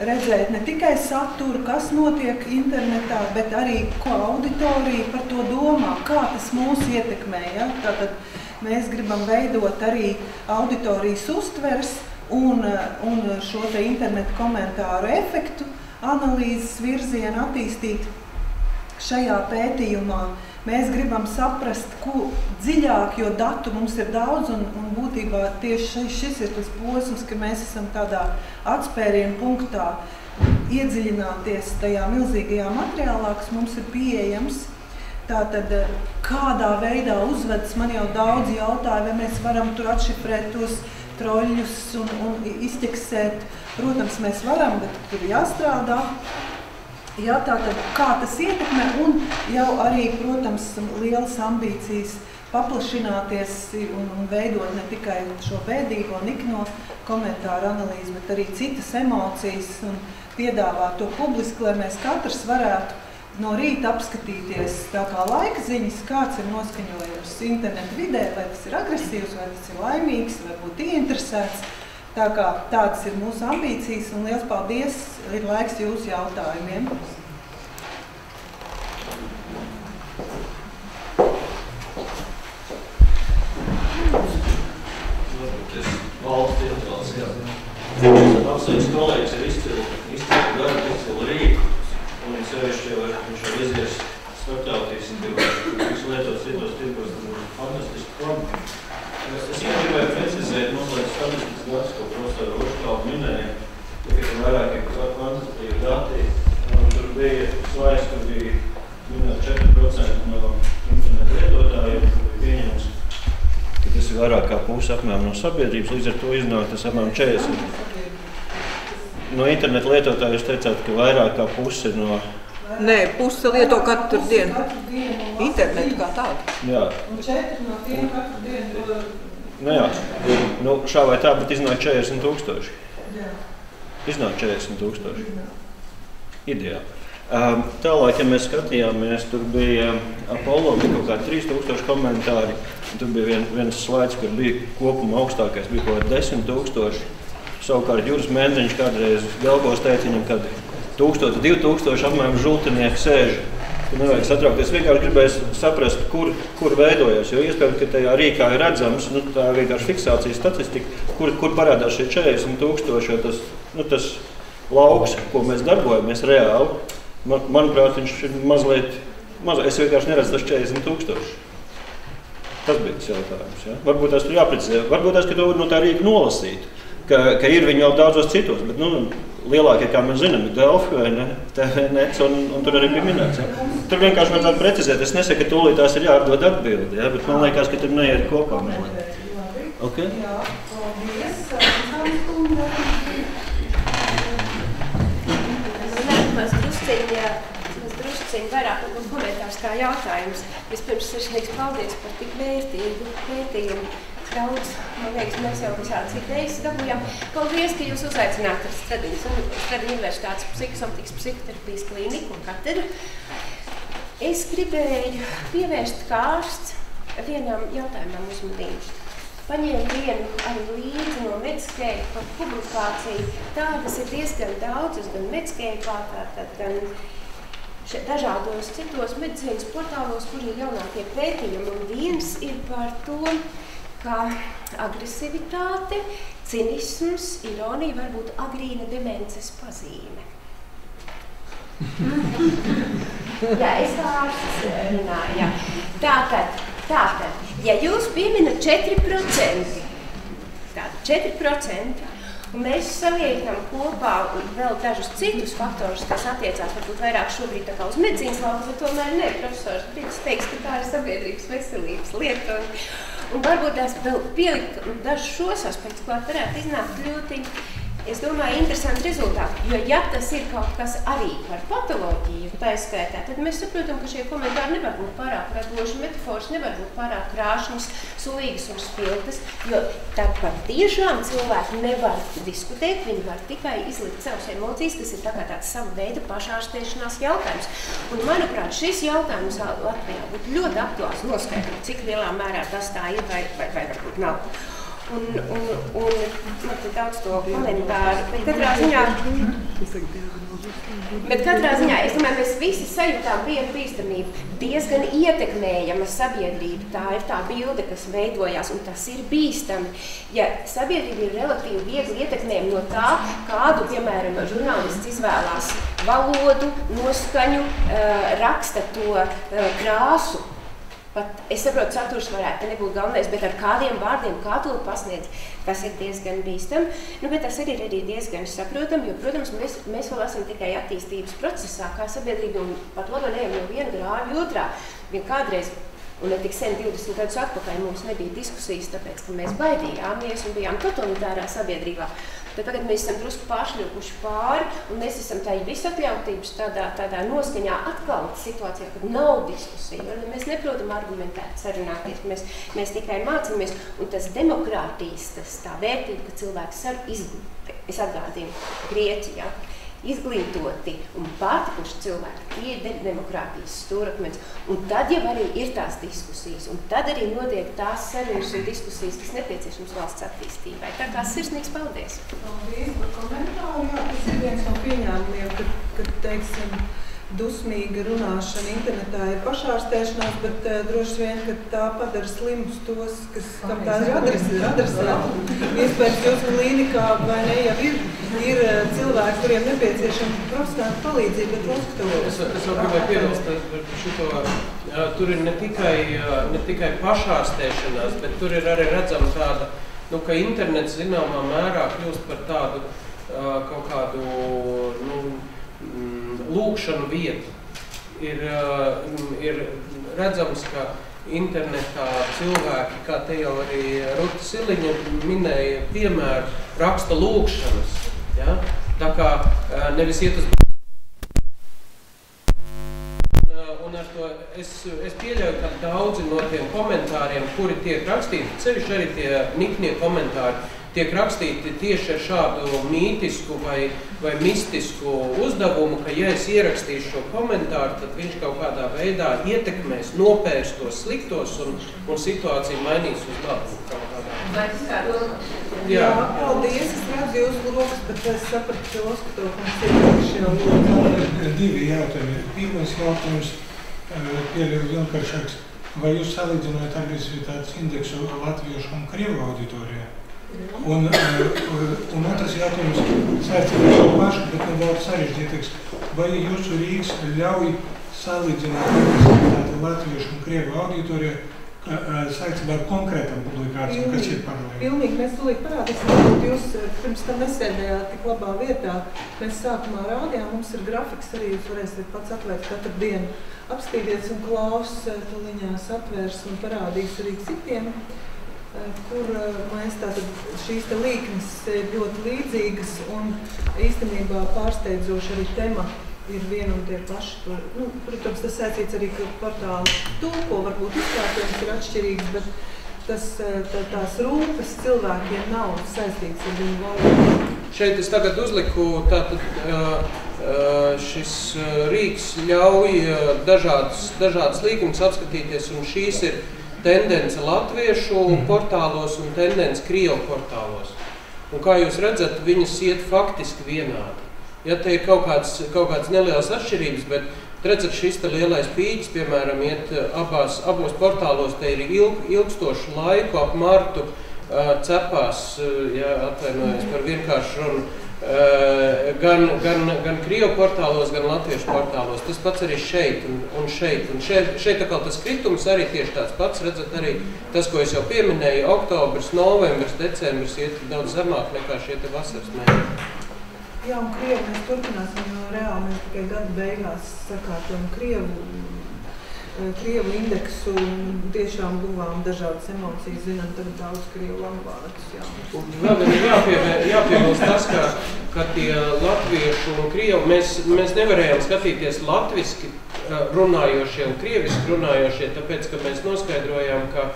redzēt ne tikai saturu, kas notiek internetā, bet arī ko auditorija par to domā, kā tas mūs ietekmē. Ja? Tātad mēs gribam veidot arī auditorijas uztvers un, un šo te internetu komentāru efektu, analīzes virzienu attīstīt šajā pētījumā. Mēs gribam saprast, ko dziļāk, jo datu mums ir daudz, un, un būtībā tieši šis ir tas posms, ka mēs esam tādā atspērienu punktā iedziļināties tajā milzīgajā materiālā, kas mums ir pieejams. Tātad, kādā veidā uzvedas, man jau daudz jautāja, vai mēs varam tur atšifrēt tos troļļus un, un izķeksēt Protams, mēs varam, bet tur jāstrādā. Jā, tātad, kā tas ietekmē, un jau arī, protams, lielas ambīcijas paplašināties un, un veidot ne tikai šo bēdīgo nikno komentāru analīzi, bet arī citas emocijas un piedāvāt to publiski, lai mēs katrs varētu no rīta apskatīties tā kā laika ziņas, kāds ir noskaņojums internetu vidē, vai tas ir agresīvs, vai tas ir laimīgs, vai būt ieinteresēts. Tā kā tādas ir mūsu ambīcijas un liels paldies, ir laiks jūsu jautājumiem. valsts ietvaros. Apsveicu kolēģis ar izcilu, izcilu darbu, izcilu rīku, un viņš sevišķi jau viņš jau izies starptautiski, visu lietot citos tirgos, tas ir fantastiski forma. Es gribēju precizēt, mazliet statistikas datus, ko profesora Roškāla minēja, ka ir vairāki kvantitatīvi dati. Tur bija slaids, kur bija minēt 4% no internetu lietotājiem, kur bija pieņemts, ka tas ir vairāk kā puse apmēram no sabiedrības, līdz ar to iznāk tas apmēram 40. No internetu lietotāju jūs teicāt, ka vairāk kā puse no Nē, puse lieto katru dienu. Internetu kā tādu. Jā. Un četri no tiem katru dienu. Nu jā, nu, šā vai tā, bet iznāk 40 tūkstoši. Jā. Iznāk 40 tūkstoši. Ideāli. Um, tālāk, ja mēs skatījāmies, tur bija Apollo, kaut kādi 3000 komentāri. Tur bija vien, viens slaids, kur bija kopuma augstākais, bija kaut kādi 10 tūkstoši. Savukārt Juris Mēndeņš kādreiz galvos teica viņam, kad 1000, 2000 apmēram žultinieki sēž. Nevajag satraukties. Vienkārši gribēju saprast, kur, kur veidojas. Jo iespējams, ka tajā rīkā ir redzams, nu, tā ir vienkārši fiksācijas statistika, kur, kur parādās šie 40 tūkstoši. Tas, nu, tas lauks, ko mēs darbojamies reāli, man, manuprāt, viņš ir mazliet, mazliet, es vienkārši neredzu tas 40 tūkstoši. Tas bija tas jautājums. Ja? Varbūt tas tur jāprecizē. Varbūt tas, ka to no tā rīka nolasīt. Ka, ka ir viņi jau daudzos citos, bet nu, lielākie, kā mēs zinām, ir Delfi vai ne, TVNets, un, un tur arī bija minēts. Ja? Tur vienkārši vajadzētu precizēt. Es nesaku, ka tūlīt tās ir jāatdod atbildi, ja? bet man liekas, ka tur neiet kopā mazliet. Okay? Jā, paldies. Mēs drusciņi, drusciņi vairāk un komentārs kā jautājums. Vispirms sirsnīgs paldies par tik vērtīgu pētījumu. Daudz, man liekas, mēs jau visādas idejas dabūjām. Paldies, ka jūs uzaicināt ar Stradiņas Universitātes psihosotikas psihoterapijas klīniku un katedru. Es gribēju pievērst kārsts vienam jautājumam uzmanību. Paņēmu vienu arī līdzi no Medscape publikāciju. Tādas ir diezgan daudzas, gan Medscape, gan šeit dažādos citos medicīnas portālos, kur ir jaunākie pētījumi. Un viens ir par to, ka agresivitāte, cinisms, ironija var būt agrīna demences pazīme. *laughs* jā, es ārsts runāju. Jā. Tātad, tātad, ja jūs pieminat 4%, tātad 4%, un mēs saliekam kopā vēl dažus citus faktorus, kas attiecās varbūt vairāk šobrīd tā kā uz medicīnas lauku, bet tomēr ne, profesors Brīdis teiks, ka tā ir sabiedrības veselības lieta. Un, Un varbūt tās vēl pielikt dažus šos aspektus, klāt varētu iznākt ļoti es domāju, interesanti rezultāti. Jo, ja tas ir kaut kas arī par patoloģiju, tā izskaitā, tad mēs saprotam, ka šie komentāri nevar būt pārāk radoši, metafors nevar būt pārāk krāšņas, sulīgas un spilgtas, jo tad patiešām cilvēki nevar diskutēt, viņi var tikai izlikt savas emocijas, kas ir tā kā tāds sava veida pašārstēšanās jautājums. Un, manuprāt, šis jautājums Latvijā būtu ļoti aktuāls noskaidrot, cik lielā mērā tas tā ir vai, vai, vai varbūt nav. Un, un, un man te daudz to komentāru, bet katrā ziņā, bet katrā ziņā, es domāju, mēs visi sajūtām vienu bīstamību, diezgan ietekmējama sabiedrība, tā ir tā bilde, kas veidojās, un tas ir bīstami. Ja sabiedrība ir relatīvi viegli ietekmējama no tā, kādu, piemēram, žurnālists izvēlās valodu, noskaņu, uh, raksta to uh, krāsu, Pat es saprotu, saturs varētu nebūt galvenais, bet ar kādiem vārdiem, kā to pasniedz, tas ir diezgan bīstami. Nu, bet tas arī ir arī diezgan saprotami, jo, protams, mēs, mēs vēl esam tikai attīstības procesā, kā sabiedrība, un pat labi neejam no viena grāvja otrā. Vien kādreiz Un ne tik sen, 20 gadus atpakaļ, mums nebija diskusijas, tāpēc, ka mēs baidījāmies un bijām totalitārā sabiedrībā. Tad tagad mēs esam drusku pāršļūkuši pāri, un mēs esam tādā visatļautības tādā, tādā noskaņā atkal situācijā, kad nav diskusija. Mēs neprotam argumentēt, sarunāties, mēs, mēs tikai mācāmies, un tas demokrātijas, tas tā vērtība, ka cilvēks var izglīt. Es atgādinu, Grieķijā. Izglītoti un pārtikuši cilvēki, tie ir demokrātijas stūrakmens. Un tad jau arī ir tās diskusijas, un tad arī notiek tās sarunas un diskusijas, kas nepieciešams valsts attīstībai. Tā kā sirsnīgs paldies! Paldies par komentāru. Jā, tas ir viens no pieņēmumiem, kad, kad teiksim, dusmīga runāšana internetā ir pašārstēšanās, bet uh, droši vien, ka tā padara slimus tos, kas, kam tā ir adresēta. Iespējams, jūsu klīnikā vai ne jau ir, ir uh, cilvēki, kuriem nepieciešama profesionāla palīdzība, bet uzskatu. Es, es vēl gribēju piebilst par šito. Uh, tur ir ne tikai, uh, ne tikai pašārstēšanās, bet tur ir arī redzama tāda, nu, ka internets zināmā mērā kļūst par tādu uh, kaut kādu, nu, lūkšanu vieta. Ir, uh, ir redzams, ka internetā cilvēki, kā te jau arī Ruta Siliņa minēja, piemēru raksta lūkšanas. Ja? Tā kā uh, nevis iet uz un ar to es, es pieļauju, ka daudzi no tiem komentāriem, kuri tiek rakstīti, sevišķi arī tie niknie komentāri, tiek rakstīti tieši ar šādu mītisku vai, vai mistisku uzdevumu, ka ja es ierakstīšu šo komentāru, tad viņš kaut kādā veidā ietekmēs, nopērs tos sliktos un, un situācija mainīs uz labu. Vai tas kā Jā. Jā, paldies. Es redzu jūsu rokas, bet es sapratu, ka Oskatov mums ir priekšējā lūdzu. Divi jautājumi. Pirmais jautājums pieļauju vienkāršāks. Vai jūs salīdzināt agresivitātes indeksu latviešu un krievu auditorijā? Un, un otrs jautājums saistībā ar šo pašu, bet nedaudz sarežģītāks. Vai jūsu rīks ļauj salīdzināt agresivitāti latviešu un krievu auditorijā saistībā ar konkrētām publikācijām, kas ir paralēli? Pilnīgi, mēs tūlīt parādīsim, varbūt jūs pirms tam nesēdējāt tik labā vietā. Mēs sākumā rādījām, mums ir grafiks arī, jūs varēsiet pats atvērt katru dienu. Apstīties un klaus tuliņās atvērs un parādīs arī citiem, kur mēs tātad šīs te līknes ir ļoti līdzīgas un īstenībā pārsteidzoši arī temati ir viena un tie paši. Tur, nu, protams, tas saistīts arī ar portālu tulko, varbūt izkārtojums ir atšķirīgs, bet tas, eh, tā, tās rūpes cilvēkiem nav saistīts ar viņu valodu. Šeit es tagad uzliku tātad, šis rīks ļauj dažādas, dažādas līgumas apskatīties, un šīs ir tendence latviešu mm. portālos un tendence krievu portālos. Un kā jūs redzat, viņas iet faktiski vienādi. Ja te ir kaut kāds, kaut kāds neliels atšķirības, bet redzat, šis lielais pīķis, piemēram, iet eh, abās, abos portālos, te ir ilg, ilgstošu laiku ap martu uh, cepās, uh, ja atvainojos par vienkāršu runu, gan, gan, gan Krievu portālos, gan Latviešu portālos. Tas pats arī šeit un, un šeit. Un šeit, šeit atkal tas kritums arī tieši tāds pats. Redzat, arī tas, ko es jau pieminēju, oktobrs, novembris, decembris iet daudz zemāk nekā šie te vasaras mēneši. Jā, un Krievi mēs turpināsim, reāli mēs tikai gada beigās sakārtojam Krievu Krievu indeksu tiešām guvām dažādas emocijas, zinām tagad daudz Krievu vārdus. Jā. Vēl ir jāpiebilst tas, ka, ka tie latviešu un krievu, mēs, mēs nevarējām skatīties latviski ā, runājošie un krieviski runājošie, tāpēc, ka mēs noskaidrojām, ka,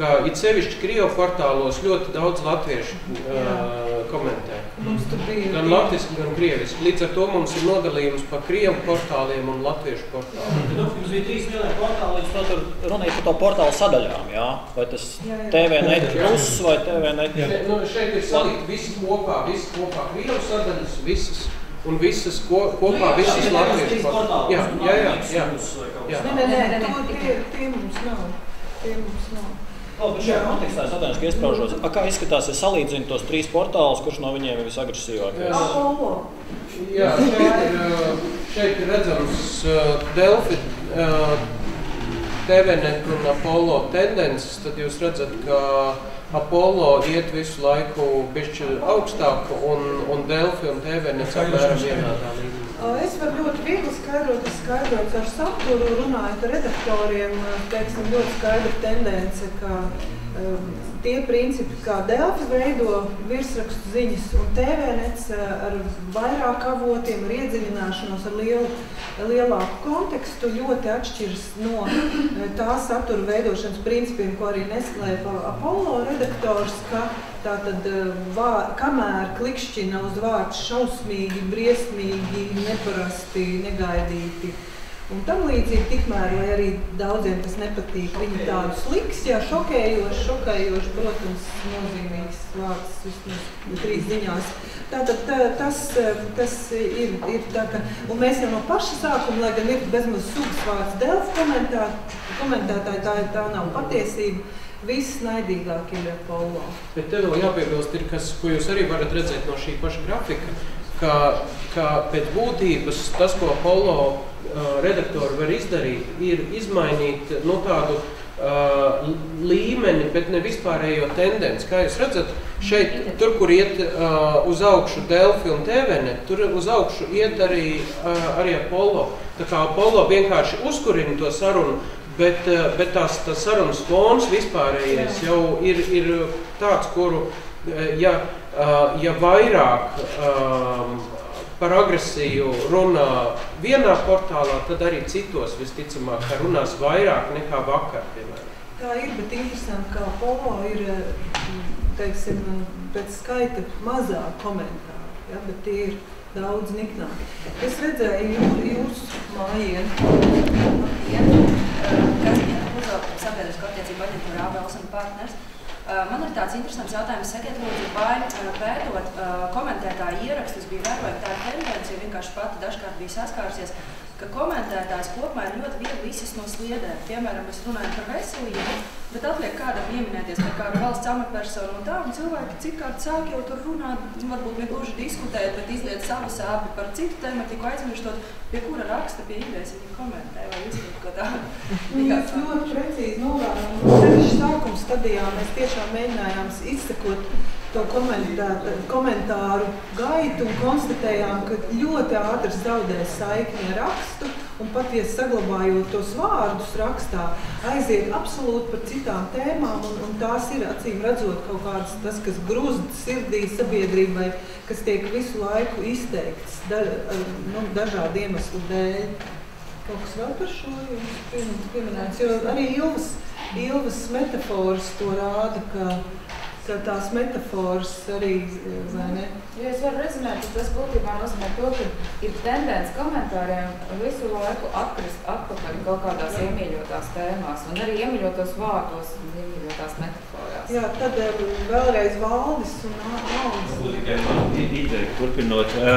ka it sevišķi krievu portālos ļoti daudz latviešu uh, komentē. Mums tur bija Gan latviski, gan krieviski. Līdz ar to mums ir nodalījums pa krievu portāliem un latviešu portāliem. Nu, Jums bija trīs lielie portāli, jūs to tur runājat par to portālu sadaļām, jā? Vai tas Jā, jā. TVNet plus vai TVNet? Ne, Nu, šeit ir salikti visi kopā, visi kopā krievu sadaļas, visas. Un visas ko, kopā, visas latviešu portāli. Jā, jā, jā. jā. jā. Nē, nē, nē, to tie, tie mums nav. Tie mums nav. Labi, šajā kontekstā es atvainojos, ka iesprāžos. A, Kā izskatās, ja salīdzinu tos trīs portālus, kurš no viņiem ir visagresīvākais? Jā, šeit ir, uh, šeit ir redzams uh, Delfi, uh, TVNet un Apollo tendences, tad jūs redzat, ka Apollo iet visu laiku bišķi augstāk un, un Delfi un TVNet apmēram vienādā līmenī. Es varu ļoti viegli skaidrot, es skaidroju ar saturu, runājot ar redaktoriem, teiksim, ļoti skaidra tendence, ka tie principi, kā Delfi veido virsrakstu ziņas un TVNets ar vairāk avotiem, ar iedziļināšanos, ar lielu, lielāku kontekstu, ļoti atšķiras no eh, tā satura veidošanas principiem, ko arī nesklēpa Apollo redaktors, ka tātad eh, vā, kamēr klikšķina uz vārdu šausmīgi, briesmīgi, neparasti, negaidīti, Un tam līdzīgi, tikmēr, lai arī daudziem tas nepatīk, viņi tādu sliks, jā, šokējoši, šokējoši, protams, nozīmīgs vārds vismaz trīs ziņās. Tātad tā, tas, tas ir, ir tā, ka, un mēs jau no paša sākuma, lai gan ir bezmaz sugas vārds Delfa komentā, komentētāji, tā, tā nav patiesība, viss naidīgāk ir Apollo. Bet te vēl jāpiebilst, ir kas, ko jūs arī varat redzēt no šī paša grafika, ka, ka pēc būtības tas, ko Apollo uh, redaktori var izdarīt, ir izmainīt nu, tādu uh, līmeni, bet ne vispārējo tendenci. Kā jūs redzat, šeit, tur, kur iet uh, uz augšu Delfi un TVNet, tur uz augšu iet arī, uh, arī Apollo. Tā kā Apollo vienkārši uzkurina to sarunu, bet, uh, bet tās, tās sarunas fons vispārējais jau ir, ir tāds, kuru, uh, ja, uh, ja vairāk um, par agresiju runā vienā portālā, tad arī citos visticamāk ka runās vairāk nekā vakar, piemēram. Tā ir, bet interesanti, ka Apollo ir, teiksim, pēc skaita mazāk komentāru, ja, bet tie ir daudz niknāki. Es redzēju jū- jūsu mājienu. Sabiedrisko attiecību aģentūra ABLS un partners. Uh, Man ir tāds interesants jautājums, sakiet, lūdzu, vai uh, pētot uh, komentētāju ierakstus bija vērojama tāda tendence, jo vienkārši pati dažkārt bija saskārusies, ka komentētājs kopumā ir ļoti viegli izsist no sliedēm. Piemēram, mēs runājam par veselību, bet atliek kādam pieminēties par kādu valsts amatpersonu un tā, un cilvēki citkārt sāk jau tur runāt, varbūt negluži diskutēt, bet izliet savu sāpi par citu tematiku, aizmirstot, pie kura raksta, pie idejas viņi komentē, vai izliet ko tādu. Jūs *laughs* ļoti precīzi novērojat. Sevišķi sākuma stadijā mēs tiešām mēģinājām izsekot to komentā- komentāru gaitu un konstatējām, ka ļoti ātri zaudē saikni ar rakstu. Un pat ja saglabājot tos vārdus rakstā, aiziet absolūti par citām tēmām, un, un tās ir acīm redzot kaut kādas, tas, kas grūst sirdī sabiedrībai, kas tiek visu laiku izteikts da, nu, dažādu iemeslu dēļ. Kaut kas vēl par šo jums piemin- pieminēts, jo arī Ilvas, Ilvas metafors to rāda, ka tās metafors arī, vai ne? Ja es varu rezumēt, tad tas būtībā nozīmē to, ka ir tendence komentāriem visu laiku atkrist atpakaļ kaut kādās iemīļotās tēmās, un arī iemīļotos vārdos un iemīļotās metaforās. Jā, tad eh, vēlreiz valdis un Aldis. Tikai man ideja turpinot. ā,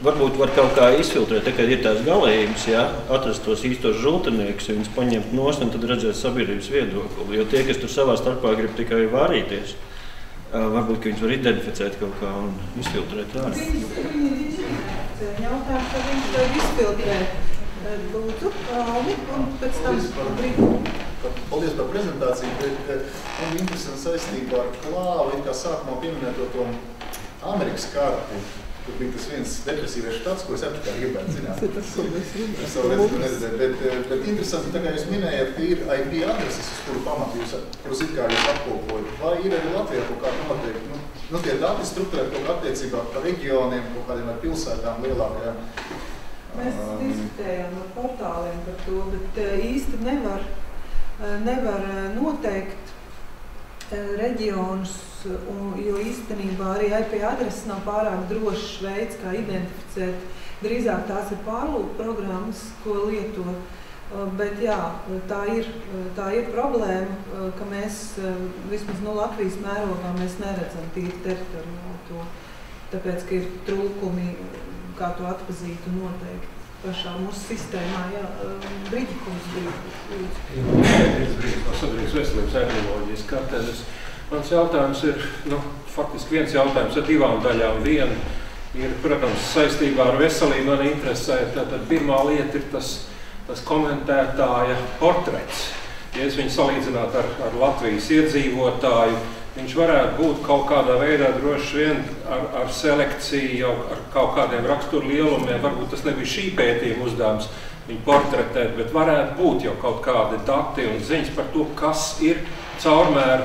Varbūt var kaut kā izfiltrēt, tā, kad ir tās galējības, ja, atrast tos īstos žulteniekus, viņus paņemt nost un tad redzēt sabiedrības viedokli. Jo tie, kas tur savā starpā grib tikai vārīties, varbūt ka viņus var identificēt kaut kā un izfiltrēt ārā. Jautājums, ka viņš to izfiltrē. Eh, Lūdzu, Aldi, un pēc tam brīdi. Paldies par prezentāciju, bet eh, man interesanti saistībā ar klāvu, it kā sākumā pieminēto to Amerikas karti, Tur bija tas viens depresīvais štats, ko es arī gribētu zināt. Tas ir tas, savu redzību neredzēju, bet, bet interesanti, tā kā jūs minējat, ka ir IP adreses, uz kuru pamatu jūs, kurus it kā jūs apkopojat. Vai ir arī Latvijā kaut kāda noteikti, nu, nu tie dati strukturēt kaut kā attiecībā par reģioniem, kaut kādiem ar pilsētām lielākajām? Mēs Um, diskutējām ar portāliem par to, bet eh, īsti nevar, eh, nevar eh, noteikt reģionus, un- jo īstenībā arī IP adreses nav pārāk drošs veids, kā identificēt. Drīzāk tās ir pārlūku programmas, ko lieto. Eh, Bet jā, tā ir, eh, tā ir problēma, eh, ka mēs vismaz no Latvijas mērogā mēs neredzam tīri teritoriāli to. Tāpēc, ka ir trūkumi, kā to atzīt un noteikt pašā mūsu sistēmā. Jā, Brīdikums bija. no sabiedrības veselības epidemioloģijas kartēs. Mans jautājums ir nu, faktiski viens jautājums ar divām daļām. Viena ir, protams, saistībā ar veselību man interesē. Tātad pirmā lieta ir tas, tas komentētāja portrets. Ja es viņu salīdzinātu ar, ar Latvijas iedzīvotāju, viņš varētu būt kaut kādā veidā droši vien ar, ar selekciju, jau ar kaut kādiem raksturlielumiem. Varbūt tas nebija šī pētījuma uzdevums viņu portretēt, bet varētu būt jau kaut kādi dati un ziņas par to, kas ir caurmēr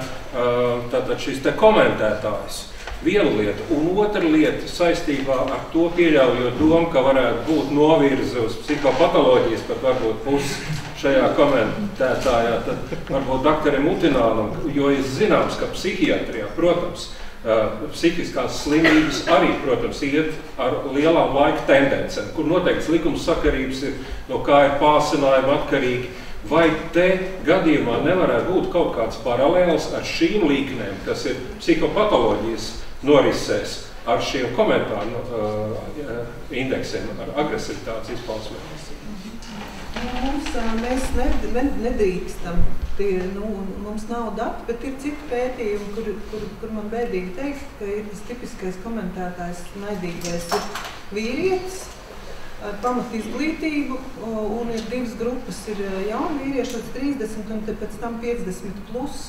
tātad šis te komentētājs. Viena lieta, un otra lieta saistībā ar to pieļaujot domu, ka varētu būt novirze uz psihopatoloģijas, pat varbūt pusi šajā komentētājā, tad varbūt doktoram Utinālam, jo ir zināms, ka psihiatrijā, protams, psihiskās slimības arī, protams, iet ar lielām laika tendencēm, kur noteikts likums sakarības ir, no kā ir pārsinājumi atkarīgi. Vai te gadījumā nevarētu būt kaut kāds paralēls ar šīm līknēm, kas ir psihopatoloģijas norisēs, ar šiem komentāru uh, indeksiem, ar agresivitātes izpausmēm? Mums, ā, mēs ned- ned- nedrīkstam, tie, nu, mums nav dati, bet ir citi pētījumi, kur, kur, kur man bēdīgi teikt, ka ir tas tipiskais komentētājs, naidīgais ir vīrietis ar pamat izglītību, o, un ir divas grupas, ir ā, jauni vīrieši līdz 30 un pēc tam 50 plus,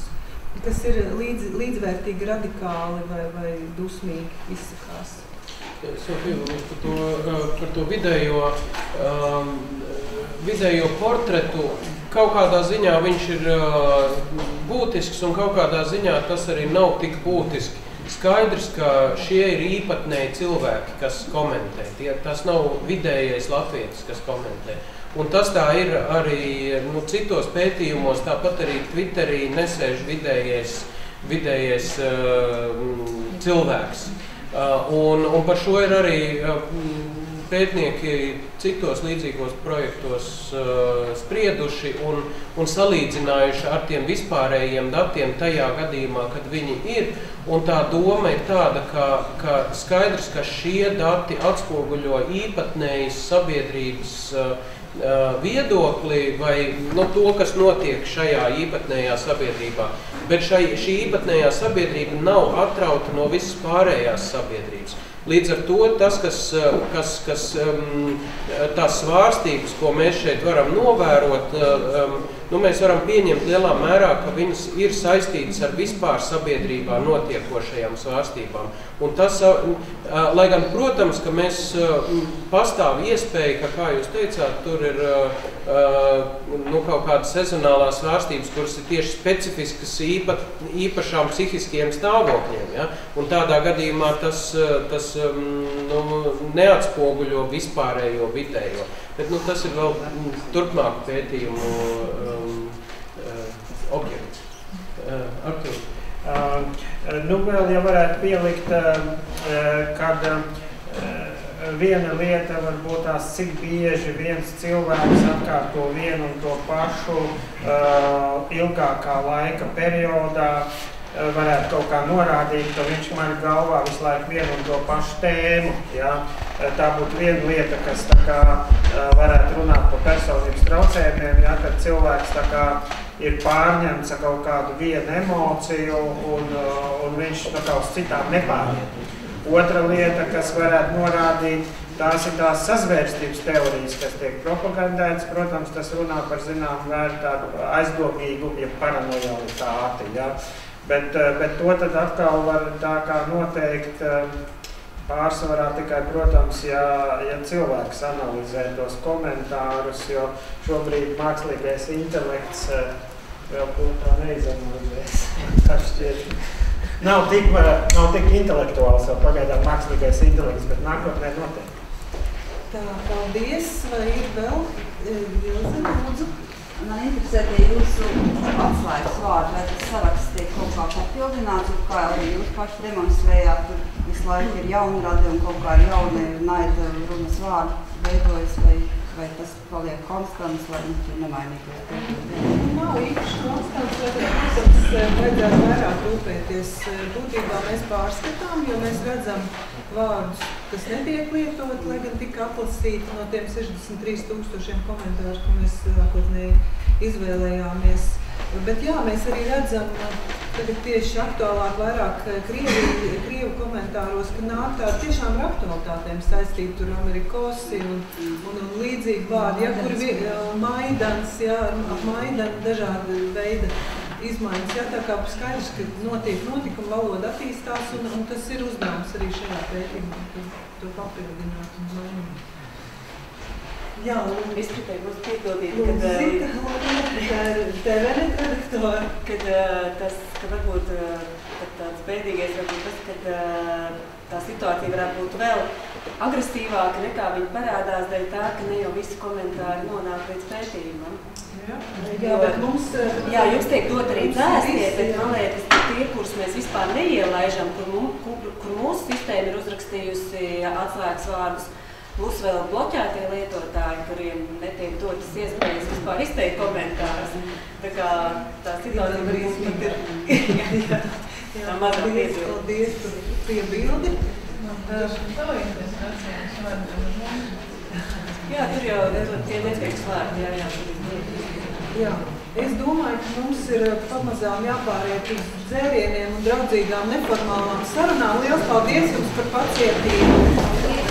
kas ir līdz, līdzvērtīgi radikāli vai, vai dusmīgi izsakās. Sofija, par to, par to vidējo, um, vidējo portretu. Kaut kādā ziņā viņš ir uh, būtisks, un kaut kādā ziņā tas arī nav tik būtiski. Skaidrs, ka šie ir īpatnēji cilvēki, kas komentē. Tie, tas nav vidējais latvietis, kas komentē. Un tas tā ir arī nu, citos pētījumos, tāpat arī Twitterī nesēž vidējais, vidējais uh, cilvēks. Uh, un, un par šo ir arī uh, pētnieki citos līdzīgos projektos uh, sprieduši un, un salīdzinājuši ar tiem vispārējiem datiem tajā gadījumā, kad viņi ir. Un tā doma ir tāda, ka, ka skaidrs, ka šie dati atspoguļo īpatnējas sabiedrības uh, viedokli vai nu, to, kas notiek šajā īpatnējā sabiedrībā. Bet šai, šī īpatnējā sabiedrība nav atrauta no visas pārējās sabiedrības. Līdz ar to tas, kas, uh, kas, kas um, tās svārstības, ko mēs šeit varam novērot, uh, um, nu, mēs varam pieņemt lielā mērā, ka viņas ir saistītas ar vispār sabiedrībā notiekošajām svārstībām. Un tas, lai gan, protams, ka mēs pastāv iespēja, ka, kā jūs teicāt, tur ir nu, kaut kādas sezonālās svārstības, kuras ir tieši specifiskas īpa, īpašām psihiskiem stāvokļiem. Ja? Un tādā gadījumā tas, tas nu, neatspoguļo vispārējo vidējo. Bet nu, tas ir vēl turpmāk pētījumu um, objekts. Uh, Artur. Uh, nu, vēl ja varētu pielikt, uh, kad uh, viena lieta var būt tās, cik bieži viens cilvēks atkārto vienu un to pašu ilgākā laika periodā, varētu kaut kā norādīt, ka viņš man galvā visu laiku vienu un to pašu tēmu. Ja? Tā būtu viena lieta, kas kā, varētu runāt par personības traucējumiem, ja? kad cilvēks kā ir pārņemts ar kaut kādu vienu emociju un, un viņš kā uz citām nepāriet. Otra lieta, kas varētu norādīt, tās ir tās sazvērstības teorijas, kas tiek propagandētas. Protams, tas runā par zināmu vērtu tādu aizdomīgumu, ja paranojalitāti. Ja? Uh, bet to tad atkal var tā kā noteikt uh, Pārsvarā tikai, protams, ja, ja cilvēks analizē tos komentārus, jo šobrīd mākslīgais intelekts eh, vēl to tā neizanalizēs. *laughs* Tā šķiet. Nav tik, eh, nav tik intelektuāls vēl pagaidām mākslīgais intelekts, bet nākotnē noteikti. Tā, paldies. Vai ir vēl Vilze, lūdzu? Man interesē tie jūsu atslēgas vārdi, vai tas saraksts tiek kaut kā papildināts, un kā arī jūs paši demonstrējāt, tur visu laiku ir jauni radi un kaut kā jauni naida runas vārdi veidojas, vai, vai tas paliek konstants, vai nu tur nemainīties? Nav īpaši konstants, bet, protams, vajadzētu vairāk rūpēties. Būtībā mēs pārskatām, jo mēs redzam vārdus, kas netiek lietot, lai gan tika aplasīti no tiem 63 tūkstošiem komentāru, ko mēs sākotnēji izvēlējāmies. Bet jā, mēs arī redzam, tagad tieši aktuālāk vairāk Krievi, Krievu komentāros, ka nāk tādi tiešām ar aktualitātēm saistīti tur Amerikosi un, un, un līdzīgi vārdi, ja, kur vi, Maidans, ja, ap Maidanu dažādi veidi izmaiņas. Jā, tā kā skaidrs, ka notiek notikuma valoda attīstās un, un tas ir uzdevums arī šajā pētījumā, to papildināt un mainīt. Jā, un es gribēju mums piebildīt, kad, redaktori. kad tas, ka varbūt tāds bēdīgais varbūt tas, kad tā situācija varētu būt vēl agresīvāka nekā viņa parādās dēļ tā, ka ne jau visi komentāri nonāk līdz pētījumam. Jā, jā, bet mums, jā, jums tiek dot arī dzēstie, bet man liekas, ka tie, kurus mēs vispār neielaižam, kur, mums, kur, kur mūsu sistēma ir uzrakstījusi atslēgas vārdus, Būs vēl bloķētie lietotāji, kuriem netiek dotas iespējas vispār izteikt komentārus. Tā kā tā situācija pat ir *laughs* jā, jā, jā, piebildi. Paldies par piebildi. Jā, tur jau tie netiek slēgti, jā, jā. Jā. Es domāju, ka mums ir pamazām jāpāriet uz dzērieniem un draudzīgām neformālām sarunām. Lielas paldies jums par pacietību!